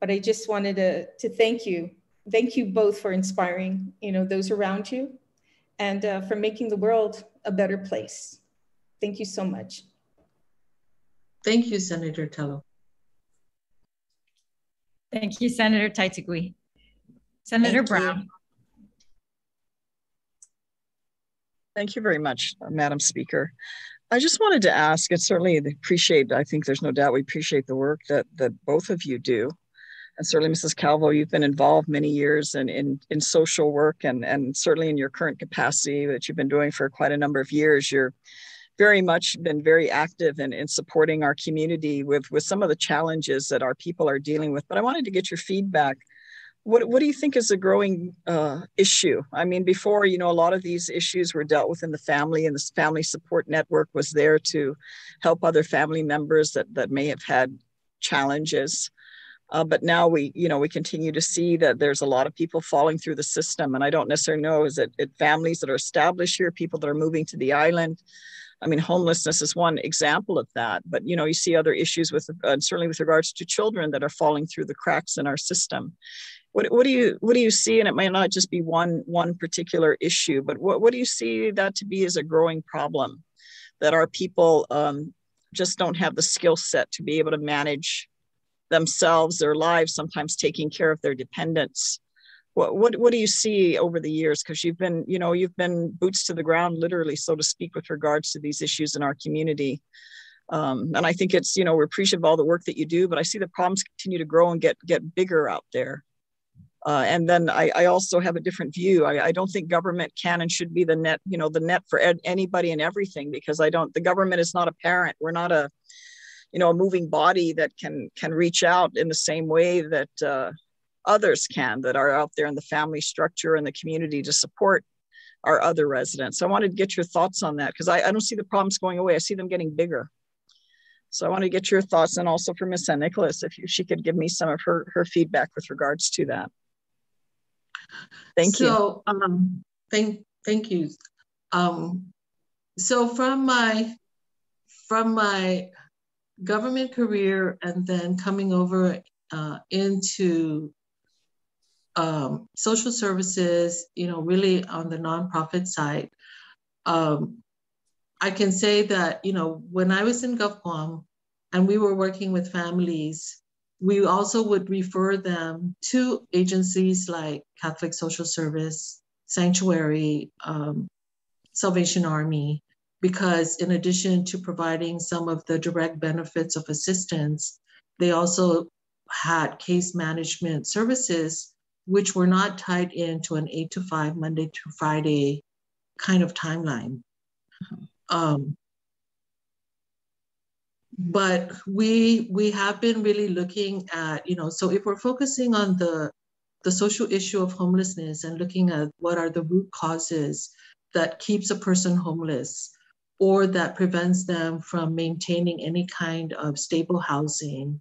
But I just wanted to, to thank you. Thank you both for inspiring, you know, those around you and uh, for making the world a better place. Thank you so much. Thank you, Senator Telo. Thank you, Senator Taitague. Senator Thank Brown. You. Thank you very much, Madam Speaker. I just wanted to ask, and certainly appreciate, I think there's no doubt we appreciate the work that, that both of you do. And certainly, Mrs. Calvo, you've been involved many years in, in, in social work and, and certainly in your current capacity that you've been doing for quite a number of years. You're very much been very active in, in supporting our community with, with some of the challenges that our people are dealing with. But I wanted to get your feedback. What, what do you think is a growing uh, issue? I mean, before, you know, a lot of these issues were dealt with in the family, and the family support network was there to help other family members that, that may have had challenges. Uh, but now we, you know, we continue to see that there's a lot of people falling through the system. And I don't necessarily know, is it, it families that are established here, people that are moving to the island? I mean, homelessness is one example of that, but you know, you see other issues with, uh, certainly with regards to children that are falling through the cracks in our system. What, what do you what do you see? And it might not just be one one particular issue, but what, what do you see that to be as a growing problem? That our people um, just don't have the skill set to be able to manage themselves, their lives, sometimes taking care of their dependents what what, what do you see over the years because you've been you know you've been boots to the ground literally so to speak with regards to these issues in our community um, and i think it's you know we're appreciative of all the work that you do but i see the problems continue to grow and get get bigger out there uh, and then I, I, also have a different view. I, I, don't think government can and should be the net, you know, the net for ed- anybody and everything because I don't. The government is not a parent. We're not a, you know, a moving body that can can reach out in the same way that uh, others can that are out there in the family structure and the community to support our other residents. I wanted to get your thoughts on that because I, I, don't see the problems going away. I see them getting bigger. So I want to get your thoughts and also for Ms. San Nicolas, if you, she could give me some of her, her feedback with regards to that. Thank you. So um, thank, thank you. Um, so from my, from my government career and then coming over uh, into um, social services, you know, really on the nonprofit side, um, I can say that, you know, when I was in GovGuam and we were working with families, we also would refer them to agencies like Catholic Social Service, Sanctuary, um, Salvation Army, because in addition to providing some of the direct benefits of assistance, they also had case management services which were not tied into an eight to five, Monday to Friday kind of timeline. Um, but we we have been really looking at you know so if we're focusing on the the social issue of homelessness and looking at what are the root causes that keeps a person homeless or that prevents them from maintaining any kind of stable housing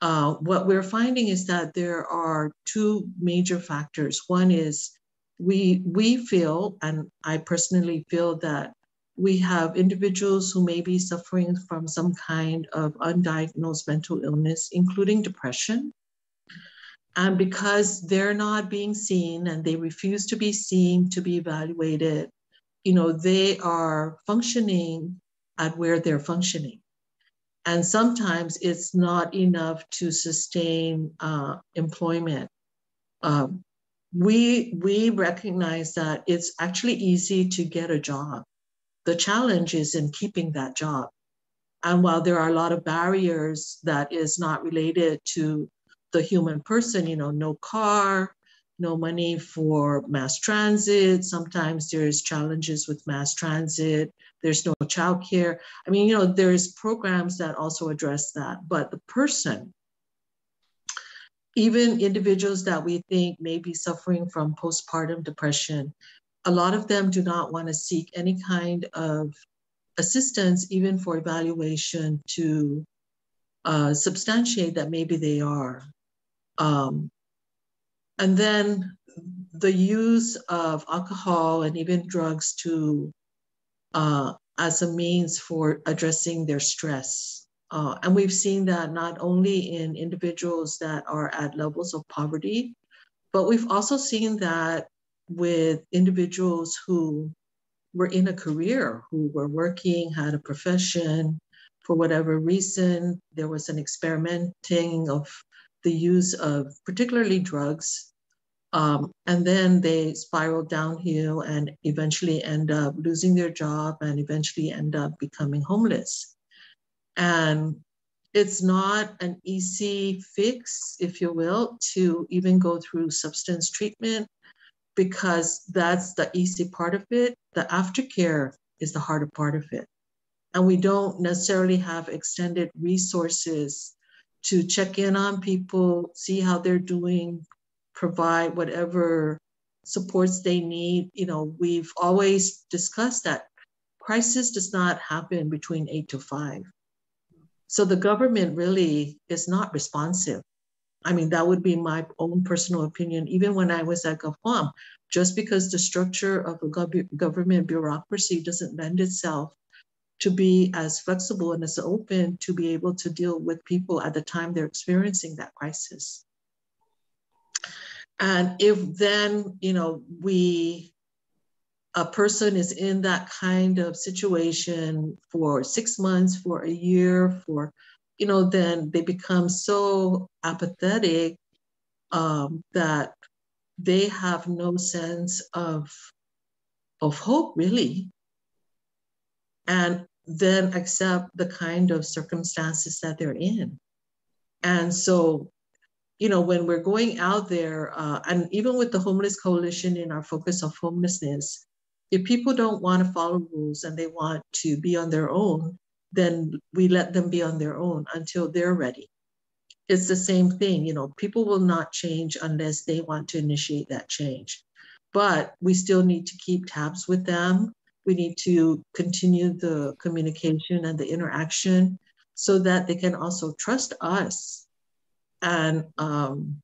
uh, what we're finding is that there are two major factors. One is we we feel, and I personally feel that we have individuals who may be suffering from some kind of undiagnosed mental illness, including depression. And because they're not being seen and they refuse to be seen, to be evaluated, you know, they are functioning at where they're functioning. And sometimes it's not enough to sustain uh, employment. Um, we, we recognize that it's actually easy to get a job. The challenge is in keeping that job. And while there are a lot of barriers that is not related to the human person, you know, no car, no money for mass transit. Sometimes there's challenges with mass transit. There's no childcare. I mean, you know, there's programs that also address that. But the person, even individuals that we think may be suffering from postpartum depression, a lot of them do not want to seek any kind of assistance, even for evaluation to uh, substantiate that maybe they are. Um, and then the use of alcohol and even drugs to uh, as a means for addressing their stress. Uh, and we've seen that not only in individuals that are at levels of poverty, but we've also seen that with individuals who were in a career, who were working, had a profession, for whatever reason, there was an experimenting of the use of particularly drugs. Um, and then they spiral downhill and eventually end up losing their job and eventually end up becoming homeless. And it's not an easy fix, if you will, to even go through substance treatment because that's the easy part of it. The aftercare is the harder part of it. and we don't necessarily have extended resources to check in on people, see how they're doing, provide whatever supports they need. You know, we've always discussed that crisis does not happen between eight to five. So the government really is not responsive. I mean, that would be my own personal opinion. Even when I was at GovGuam, just because the structure of a gov- government bureaucracy doesn't lend itself to be as flexible and as open to be able to deal with people at the time they're experiencing that crisis. And if then, you know, we, a person is in that kind of situation for six months, for a year, for, you know, then they become so apathetic um, that they have no sense of, of hope, really and then accept the kind of circumstances that they're in. And so, you know, when we're going out there, uh, and even with the Homeless Coalition in our focus of homelessness, if people don't want to follow rules and they want to be on their own, then we let them be on their own until they're ready. It's the same thing, you know, people will not change unless they want to initiate that change. But we still need to keep tabs with them we need to continue the communication and the interaction so that they can also trust us. And um,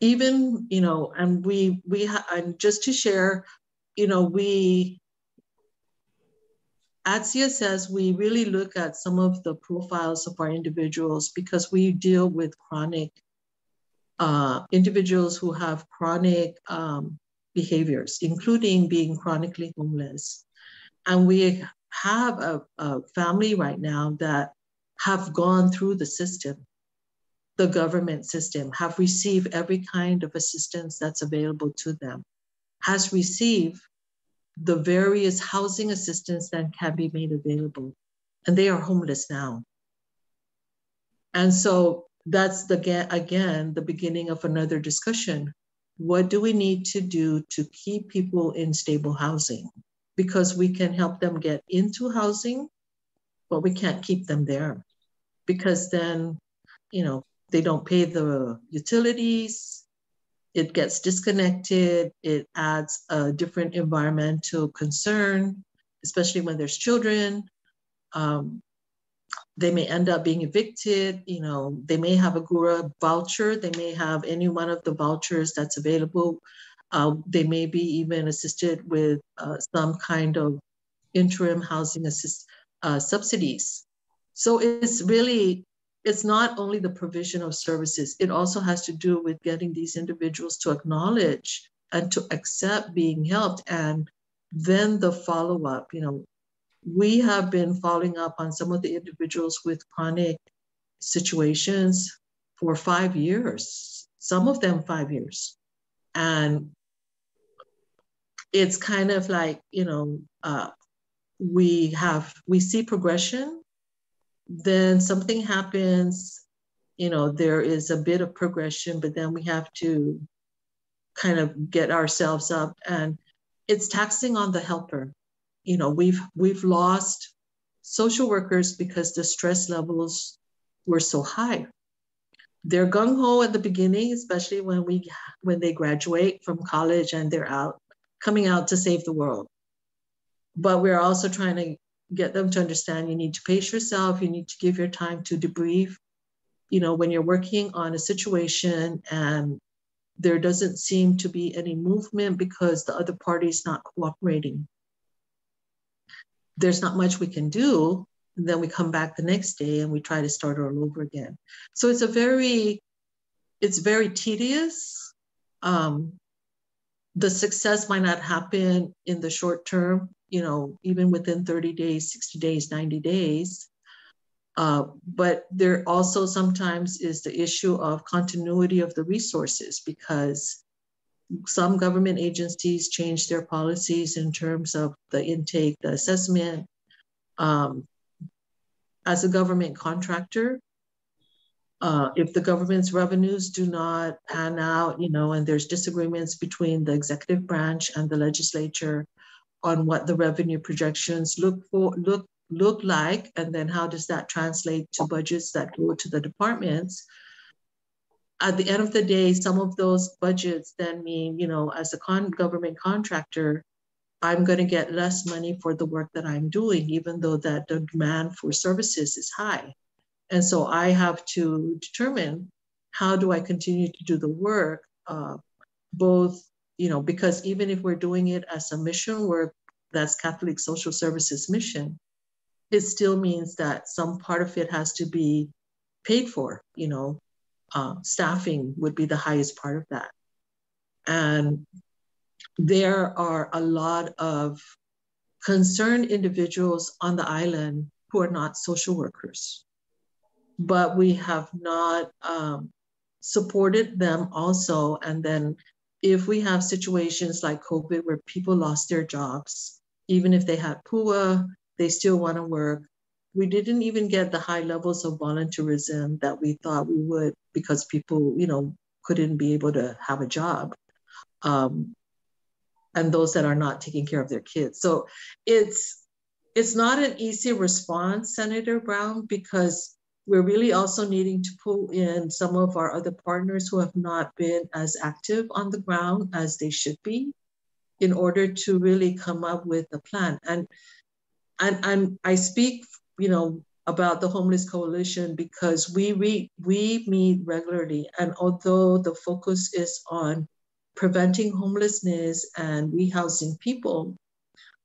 even, you know, and we, we, ha- and just to share, you know, we, at CSS, we really look at some of the profiles of our individuals because we deal with chronic uh, individuals who have chronic um, behaviors, including being chronically homeless. And we have a, a family right now that have gone through the system, the government system, have received every kind of assistance that's available to them, has received the various housing assistance that can be made available. And they are homeless now. And so that's the again the beginning of another discussion what do we need to do to keep people in stable housing? Because we can help them get into housing, but we can't keep them there because then, you know, they don't pay the utilities, it gets disconnected, it adds a different environmental concern, especially when there's children. Um, they may end up being evicted you know they may have a GHURA voucher they may have any one of the vouchers that's available uh, they may be even assisted with uh, some kind of interim housing assist uh, subsidies so it's really it's not only the provision of services it also has to do with getting these individuals to acknowledge and to accept being helped and then the follow-up you know we have been following up on some of the individuals with chronic situations for five years, some of them five years. And it's kind of like, you know, uh, we have, we see progression, then something happens, you know, there is a bit of progression, but then we have to kind of get ourselves up and it's taxing on the helper you know, we've we've lost social workers because the stress levels were so high. They're gung ho at the beginning, especially when we when they graduate from college and they're out coming out to save the world. But we're also trying to get them to understand you need to pace yourself, you need to give your time to debrief. You know, when you're working on a situation and there doesn't seem to be any movement because the other party is not cooperating there's not much we can do. And then we come back the next day and we try to start all over again. So it's a very, it's very tedious. Um, the success might not happen in the short term, you know, even within 30 days, 60 days, 90 days. Uh, but there also sometimes is the issue of continuity of the resources because some government agencies change their policies in terms of the intake, the assessment. Um, as a government contractor, uh, if the government's revenues do not pan out, you know, and there's disagreements between the executive branch and the legislature on what the revenue projections look for look look like and then how does that translate to budgets that go to the departments? At the end of the day some of those budgets then mean you know as a con- government contractor i'm going to get less money for the work that i'm doing even though that the demand for services is high. And so i have to determine how do i continue to do the work uh, both you know because even if we're doing it as a mission work that's catholic social services mission it still means that some part of it has to be paid for you know uh, staffing would be the highest part of that. And there are a lot of concerned individuals on the island who are not social workers. But we have not um, supported them also and then if we have situations like covid where people lost their jobs even if they had PUA they still want to work. We didn't even get the high levels of volunteerism that we thought we would because people, you know, couldn't be able to have a job. Um, and those that are not taking care of their kids. So it's it's not an easy response, Senator Brown, because we're really also needing to pull in some of our other partners who have not been as active on the ground as they should be in order to really come up with a plan. And and, and I speak, you know, about the homeless coalition because we re, we meet regularly and although the focus is on preventing homelessness and rehousing people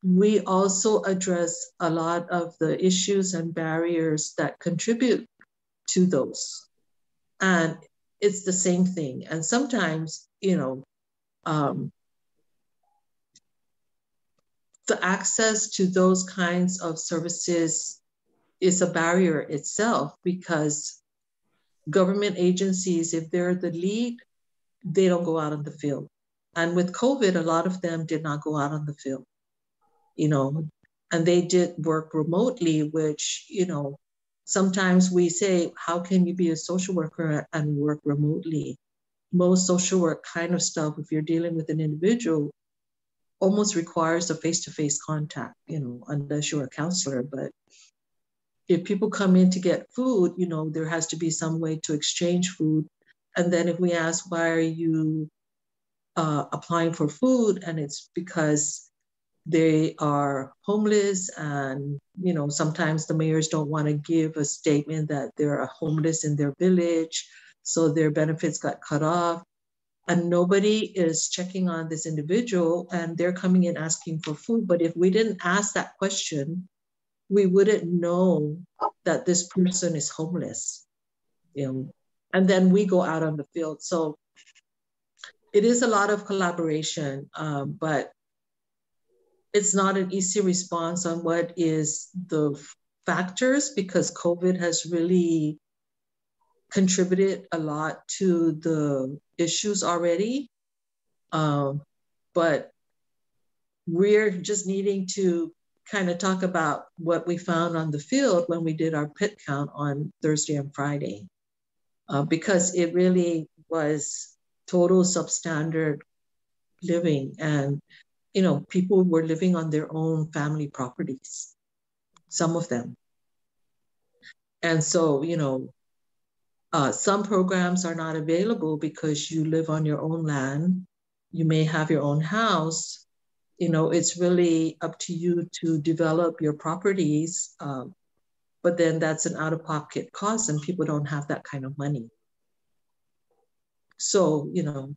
we also address a lot of the issues and barriers that contribute to those. And it's the same thing. And sometimes you know um, the access to those kinds of services is a barrier itself because government agencies, if they're the lead, they don't go out on the field. And with COVID, a lot of them did not go out on the field, you know, and they did work remotely, which, you know, sometimes we say, how can you be a social worker and work remotely? Most social work kind of stuff, if you're dealing with an individual, almost requires a face-to-face contact, you know, unless you're a counselor. But if people come in to get food, you know, there has to be some way to exchange food. And then if we ask, why are you uh, applying for food? And it's because they are homeless and you know sometimes the mayors don't want to give a statement that they're homeless in their village so their benefits got cut off and nobody is checking on this individual and they're coming in asking for food. But if we didn't ask that question, we wouldn't know that this person is homeless. You know, and then we go out on the field. So it is a lot of collaboration, um, but it's not an easy response on what is the factors because COVID has really contributed a lot to the issues already. Um, but we're just needing to kind of talk about what we found on the field when we did our pit count on Thursday and Friday, uh, because it really was total substandard living. And, you know, people were living on their own family properties, some of them. And so, you know, uh, some programs are not available because you live on your own land. You may have your own house. You know, it's really up to you to develop your properties. Um, but then that's an out of pocket cost, and people don't have that kind of money. So, you know,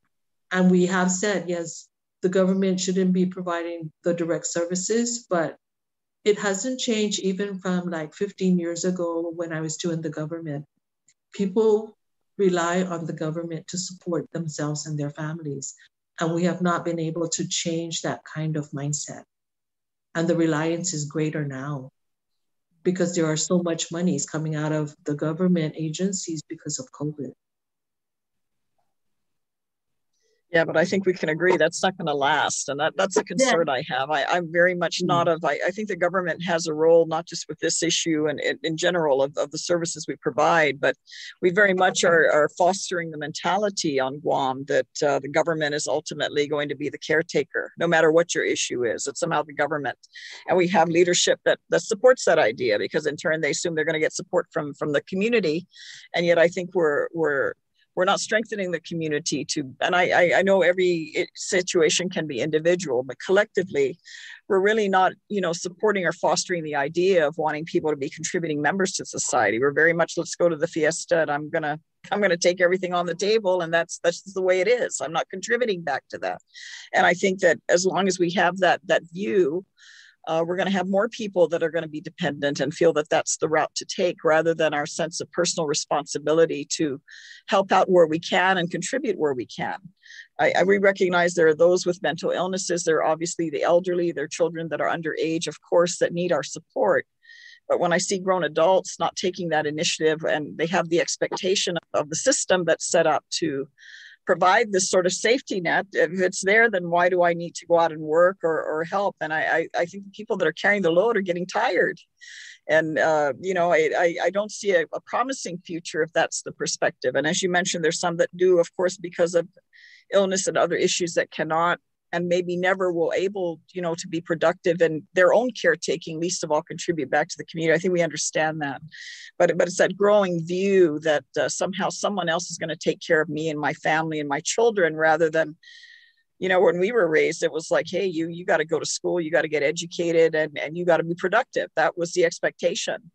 and we have said, yes, the government shouldn't be providing the direct services, but it hasn't changed even from like 15 years ago when I was doing the government people rely on the government to support themselves and their families. And we have not been able to change that kind of mindset. And the reliance is greater now because there are so much monies coming out of the government agencies because of COVID. Yeah, but I think we can agree that's not going to last. And that, that's a concern yeah. I have. I, I'm very much mm-hmm. not of, I, I, think the government has a role, not just with this issue and in, in general of, of the services we provide, but we very much are, are fostering the mentality on Guam that uh, the government is ultimately going to be the caretaker, no matter what your issue is. It's somehow the government. And we have leadership that, that supports that idea because in turn they assume they're going to get support from, from the community. And yet I think we're, we're, we're not strengthening the community to and I, I, know every eh, situation can be individual but collectively we're really not you know supporting or fostering the idea of wanting people to be contributing members to society. We're very much let's go to the fiesta and i'm gonna i'm gonna take everything on the table and that's that's the way it is. I'm not contributing back to that. And i think that as long as we have that that view uh, we're going to have more people that are going to be dependent and feel that that's the route to take rather than our sense of personal responsibility to help out where we can and contribute where we can. I, I, we recognize there are those with mental illnesses. There are obviously the elderly, there are children that are underage, of course, that need our support. But when I see grown adults not taking that initiative and they have the expectation of the system that's set up to provide this sort of safety net. If it's there, then why do I need to go out and work or, or help? And I, I, I think the people that are carrying the load are getting tired. And, uh, you know, I, I, I don't see a, a promising future if that's the perspective. And as you mentioned, there's some that do, of course, because of illness and other issues that cannot and maybe never will able you know to be productive in their own caretaking least of all contribute back to the community. I think we understand that. But but it's that growing view that uh, somehow someone else is going to take care of me and my family and my children rather than you know when we were raised it was like hey you you got to go to school you got to get educated and and you got to be productive. That was the expectation.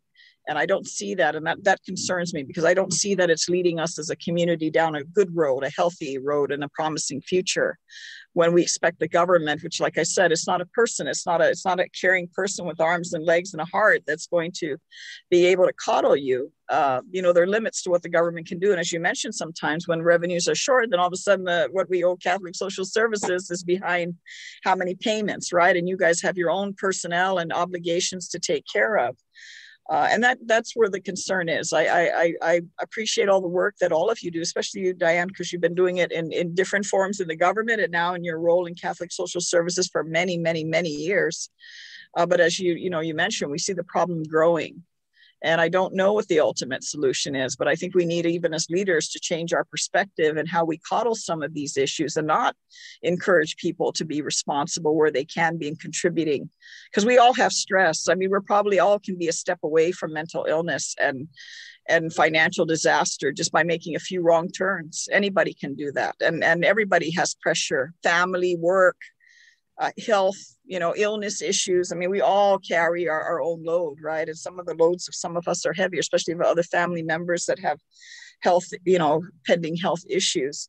And i don't see that and that that concerns me because i don't see that it's leading us as a community down a good road a healthy road and a promising future when we expect the government which like i said it's not a person it's not a it's not a caring person with arms and legs and a heart that's going to be able to coddle you. Uh, you know there are limits to what the government can do. And as you mentioned sometimes when revenues are short then all of a sudden the, what we owe catholic social services is behind how many payments right? And you guys have your own personnel and obligations to take care of uh, and that that's where the concern is. I, I, I appreciate all the work that all of you do, especially you, Diane, because you've been doing it in, in different forms in the government and now in your role in Catholic Social Services for many, many, many years. Uh, but as you you know you mentioned, we see the problem growing. And I don't know what the ultimate solution is, but I think we need, even as leaders, to change our perspective and how we coddle some of these issues and not encourage people to be responsible where they can be in contributing. Because we all have stress. I mean, we're probably all can be a step away from mental illness and and financial disaster just by making a few wrong turns. Anybody can do that. And, and everybody has pressure, family, work, uh, health, you know, illness issues. I mean, we all carry our, our own load, right? And some of the loads of some of us are heavier, especially for other family members that have health, you know, pending health issues.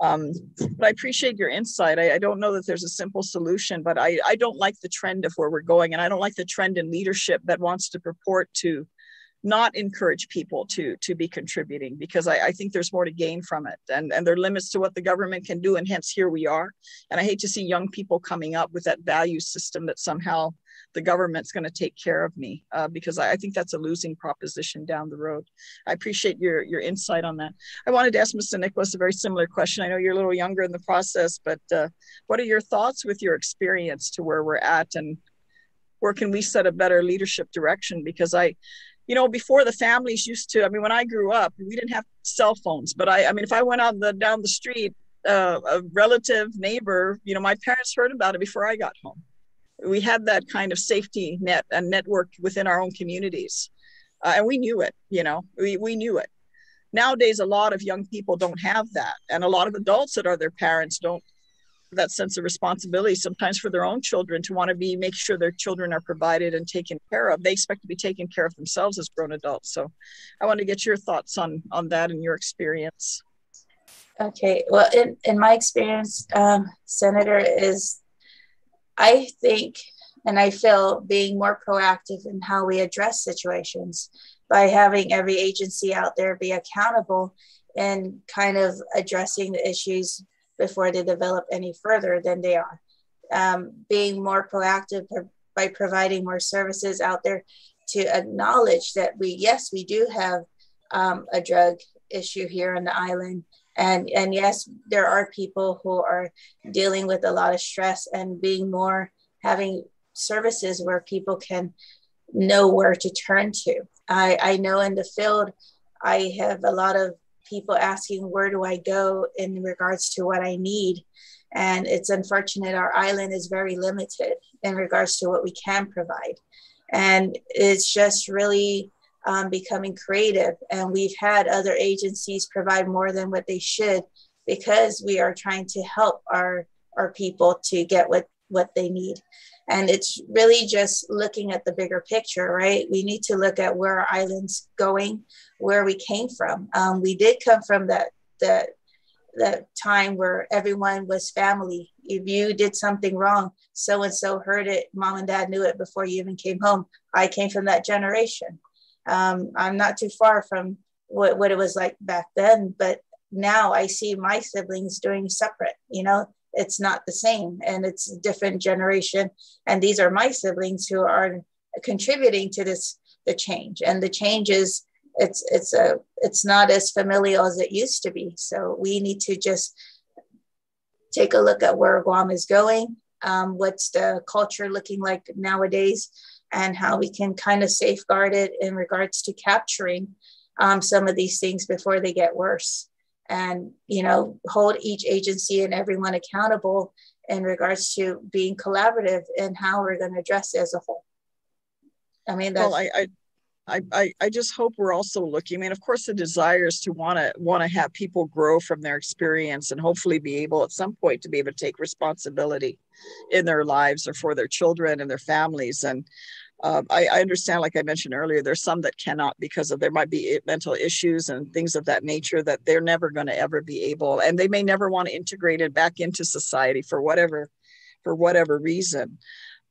Um, but I appreciate your insight. I, I, don't know that there's a simple solution, but I, I don't like the trend of where we're going. And I don't like the trend in leadership that wants to purport to not encourage people to to be contributing because I, I, think there's more to gain from it and and there are limits to what the government can do and hence here we are. And i hate to see young people coming up with that value system that somehow the government's going to take care of me uh, because I, I, think that's a losing proposition down the road. I appreciate your your insight on that. I wanted to ask mr Nicolas a very similar question. I know you're a little younger in the process but uh, what are your thoughts with your experience to where we're at and where can we set a better leadership direction? Because i you know, before the families used to, I mean, when I grew up, we didn't have cell phones, but I, I mean, if I went on the, down the street, uh, a relative neighbor, you know, my parents heard about it before I got home. We had that kind of safety net and network within our own communities. Uh, and we knew it, you know, we, we knew it. Nowadays, a lot of young people don't have that. And a lot of adults that are their parents don't that sense of responsibility sometimes for their own children to want to be make sure their children are provided and taken care of. They expect to be taken care of themselves as grown adults. So i want to get your thoughts on on that and your experience. Okay well in, in my experience um, senator is i think and i feel being more proactive in how we address situations by having every agency out there be accountable and kind of addressing the issues before they develop any further than they are. Um, being more proactive by providing more services out there to acknowledge that we, yes, we do have um, a drug issue here on the island And, and yes, there are people who are dealing with a lot of stress and being more having services where people can know where to turn to. I, I know in the field, I have a lot of people asking, where do I go in regards to what I need? And it's unfortunate our island is very limited in regards to what we can provide. And it's just really um, becoming creative. And we've had other agencies provide more than what they should because we are trying to help our, our people to get what, what they need. And it's really just looking at the bigger picture, right? We need to look at where our island's going, where we came from. Um, we did come from that, that the time where everyone was family. If you did something wrong, so and so heard it, mom and dad knew it before you even came home. I came from that generation. Um, I'm not too far from what, what it was like back then, but now I see my siblings doing separate, you know, it's not the same and it's a different generation. And these are my siblings who are contributing to this, the change. And the change is it's it's a it's not as familial as it used to be. So we need to just take a look at where Guam is going, um, what's the culture looking like nowadays, and how we can kind of safeguard it in regards to capturing um, some of these things before they get worse, and you know hold each agency and everyone accountable in regards to being collaborative and how we're going to address it as a whole. I mean, that's, well, I, I I, I, I just hope we're also looking. I mean, of course, the desire is to want to want to have people grow from their experience and hopefully be able at some point to be able to take responsibility in their lives or for their children and their families. And um, I, I, understand, like I mentioned earlier, there's some that cannot because of there might be mental issues and things of that nature that they're never going to ever be able, and they may never want to integrate it back into society for whatever for whatever reason.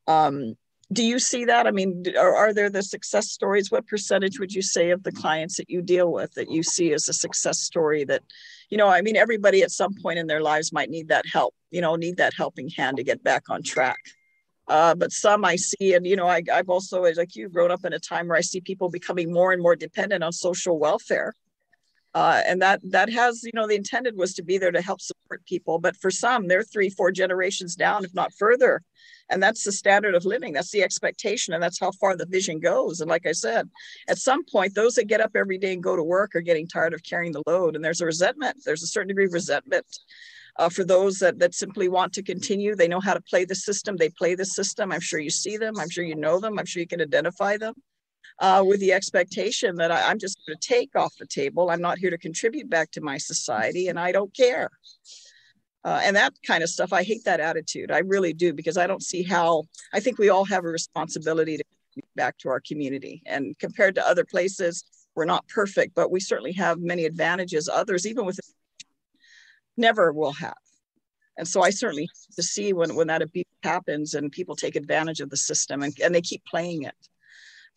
Um, do you see that? I mean, are, are there the success stories? What percentage would you say of the clients that you deal with that you see as a success story that, you know, I mean, everybody at some point in their lives might need that help, you know, need that helping hand to get back on track. Uh, but some I see, and you know, I, I've also, like you, grown up in a time where I see people becoming more and more dependent on social welfare. Uh, and that that has, you know, the intended was to be there to help support people, but for some, they're three, four generations down, if not further, and that's the standard of living. That's the expectation and that's how far the vision goes. And like i said at some point those that get up every day and go to work are getting tired of carrying the load and there's a resentment. There's a certain degree of resentment uh, for those that, that simply want to continue they know how to play the system they play the system i'm sure you see them i'm sure you know them i'm sure you can identify them uh, with the expectation that I, i'm just going to take off the table i'm not here to contribute back to my society and i don't care uh, and that kind of stuff. I hate that attitude. I really do because I don't see how. I think we all have a responsibility to back to our community. And compared to other places, we're not perfect, but we certainly have many advantages. Others, even with never will have. And so I certainly to see when, when that abuse happens and people take advantage of the system and, and they keep playing it.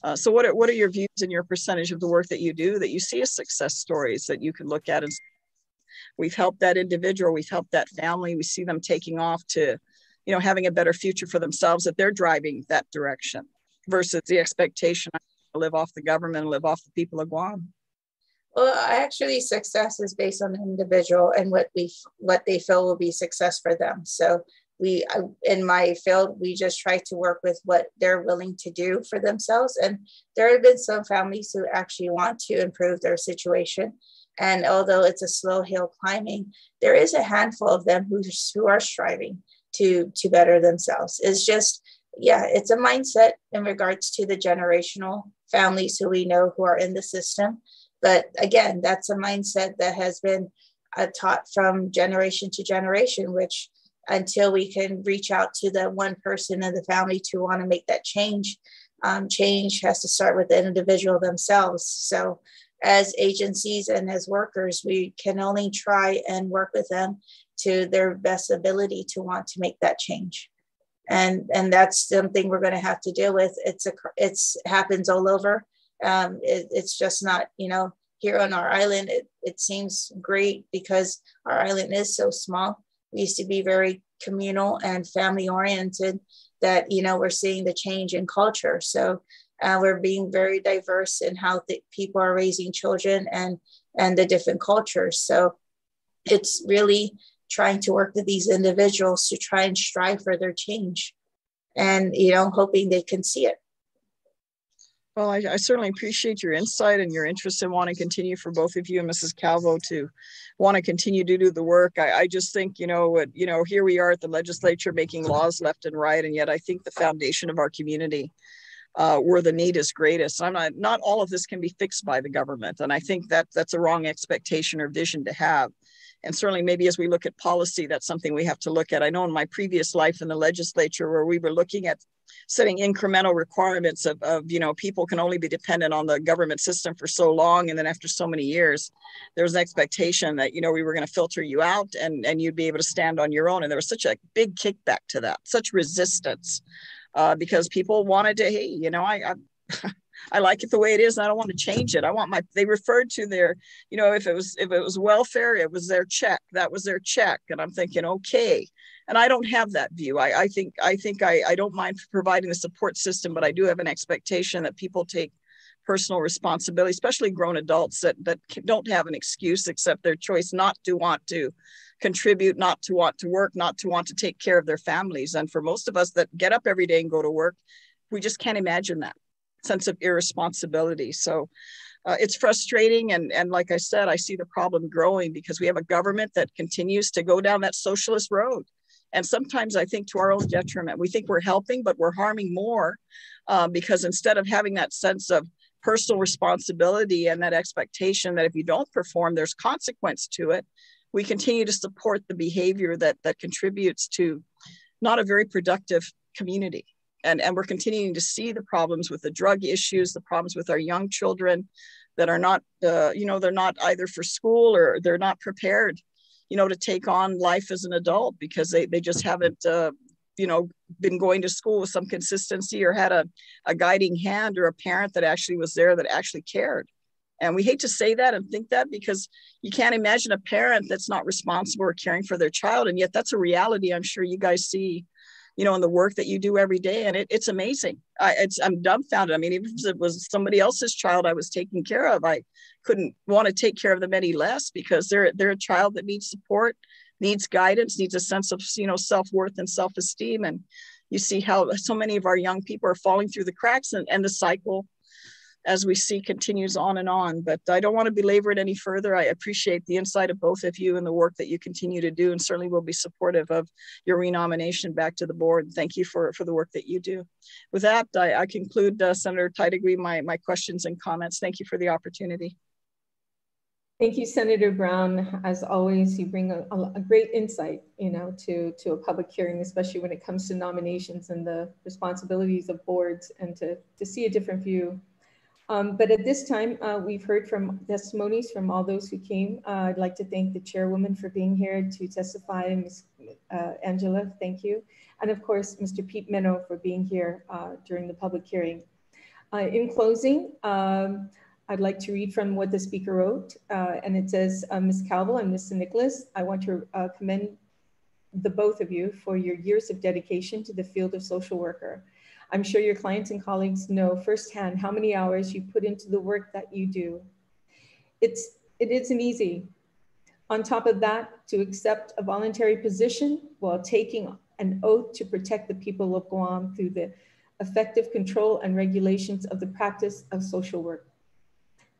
Uh, so what are, what are your views and your percentage of the work that you do that you see as success stories that you can look at and we've helped that individual we've helped that family we see them taking off to you know having a better future for themselves that they're driving that direction versus the expectation to live off the government live off the people of guam well actually success is based on the individual and what we what they feel will be success for them so we in my field we just try to work with what they're willing to do for themselves and there have been some families who actually want to improve their situation and although it's a slow hill climbing, there is a handful of them who, who are striving to, to better themselves. It's just, yeah, it's a mindset in regards to the generational families who we know who are in the system. But again, that's a mindset that has been uh, taught from generation to generation, which until we can reach out to the one person in the family to want to make that change, um, change has to start with the individual themselves. So as agencies and as workers, we can only try and work with them to their best ability to want to make that change. And, and that's something we're going to have to deal with. It's a it's happens all over. Um, it, it's just not you know here on our island. It, it seems great because our island is so small. We used to be very communal and family oriented. That you know we're seeing the change in culture. So uh, we're being very diverse in how the people are raising children and and the different cultures. So it's really trying to work with these individuals to try and strive for their change and, you know, hoping they can see it. Well, I, I, certainly appreciate your insight and your interest and want to continue for both of you and Mrs. Calvo to want to continue to do the work. I, I just think, you know, what, you know, here we are at the legislature making laws left and right, and yet I think the foundation of our community uh, where the need is greatest. I'm not, not all of this can be fixed by the government. And I think that that's a wrong expectation or vision to have. And certainly maybe as we look at policy, that's something we have to look at. I know in my previous life in the legislature where we were looking at setting incremental requirements of, of, you know, people can only be dependent on the government system for so long. And then after so many years, there was an expectation that, you know, we were going to filter you out and, and you'd be able to stand on your own. And there was such a big kickback to that, such resistance uh, because people wanted to, hey, you know, I, I I like it the way it is. I don't want to change it. I want my, they referred to their, you know, if it was, if it was welfare, it was their check. That was their check. And I'm thinking, okay. And I don't have that view. I, I think, I think I, I don't mind providing the support system, but I do have an expectation that people take personal responsibility, especially grown adults that, that don't have an excuse except their choice not to want to contribute, not to want to work, not to want to take care of their families. And for most of us that get up every day and go to work, we just can't imagine that sense of irresponsibility. So uh, it's frustrating. And, and like I said, I see the problem growing because we have a government that continues to go down that socialist road. And sometimes I think to our own detriment, we think we're helping, but we're harming more um, because instead of having that sense of personal responsibility and that expectation that if you don't perform, there's consequence to it, we continue to support the behavior that, that contributes to not a very productive community. And, and we're continuing to see the problems with the drug issues, the problems with our young children that are not, uh, you know, they're not either for school or they're not prepared, you know, to take on life as an adult because they, they just haven't, uh, you know, been going to school with some consistency or had a, a guiding hand or a parent that actually was there that actually cared. And we hate to say that and think that because you can't imagine a parent that's not responsible or caring for their child. And yet that's a reality I'm sure you guys see you know, in the work that you do every day. And it, it's amazing. I, it's, I'm dumbfounded. I mean, even if it was somebody else's child I was taking care of, I couldn't want to take care of them any less because they're, they're a child that needs support, needs guidance, needs a sense of, you know, self-worth and self-esteem. And you see how so many of our young people are falling through the cracks and, and the cycle as we see continues on and on. But I don't want to belabor it any further. I appreciate the insight of both of you and the work that you continue to do, and certainly will be supportive of your renomination back to the board. Thank you for, for the work that you do. With that, I, I conclude, uh, Senator Taitague, my, my questions and comments. Thank you for the opportunity. Thank you, Senator Brown. As always, you bring a, a, great insight, you know, to, to a public hearing, especially when it comes to nominations and the responsibilities of boards and to, to see a different view um, but at this time, uh, we've heard from testimonies from all those who came. Uh, I'd like to thank the chairwoman for being here to testify, Ms. Uh, Angela, thank you. And of course, Mr. Pete Meno for being here uh, during the public hearing. Uh, in closing, um, I'd like to read from what the speaker wrote, uh, and it says, Ms. Calvo and Mr. Nicolas, I want to commend the both of you for your years of dedication to the field of social worker. I'm sure your clients and colleagues know firsthand how many hours you put into the work that you do. It's, it isn't easy. On top of that, to accept a voluntary position while taking an oath to protect the people of Guam through the effective control and regulations of the practice of social work.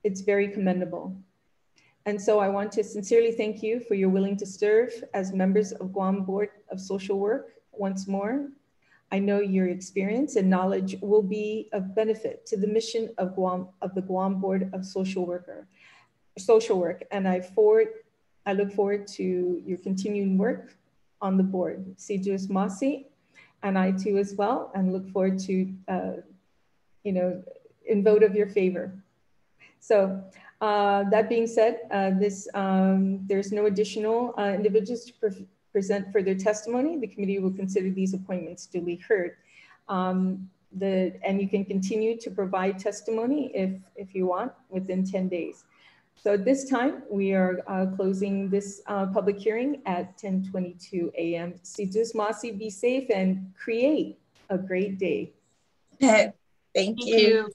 It's very commendable. And so I want to sincerely thank you for your willing to serve as members of Guam Board of Social Work once more I know your experience and knowledge will be of benefit to the mission of Guam of the Guam Board of Social Worker, Social Work, and I forward, I look forward to your continuing work on the board. Si Yu'os Ma'åse', and I too as well, and look forward to, uh, you know, in vote of your favor. So uh, that being said, uh, this um, there's no additional uh, individuals to present further testimony, the committee will consider these appointments duly heard. Um, the, and you can continue to provide testimony if, if you want within 10 days. So at this time, we are uh, closing this uh, public hearing at 10.22 a.m. Si Yu'os Ma'åse', be safe and create a great day. Thank, Thank you. you.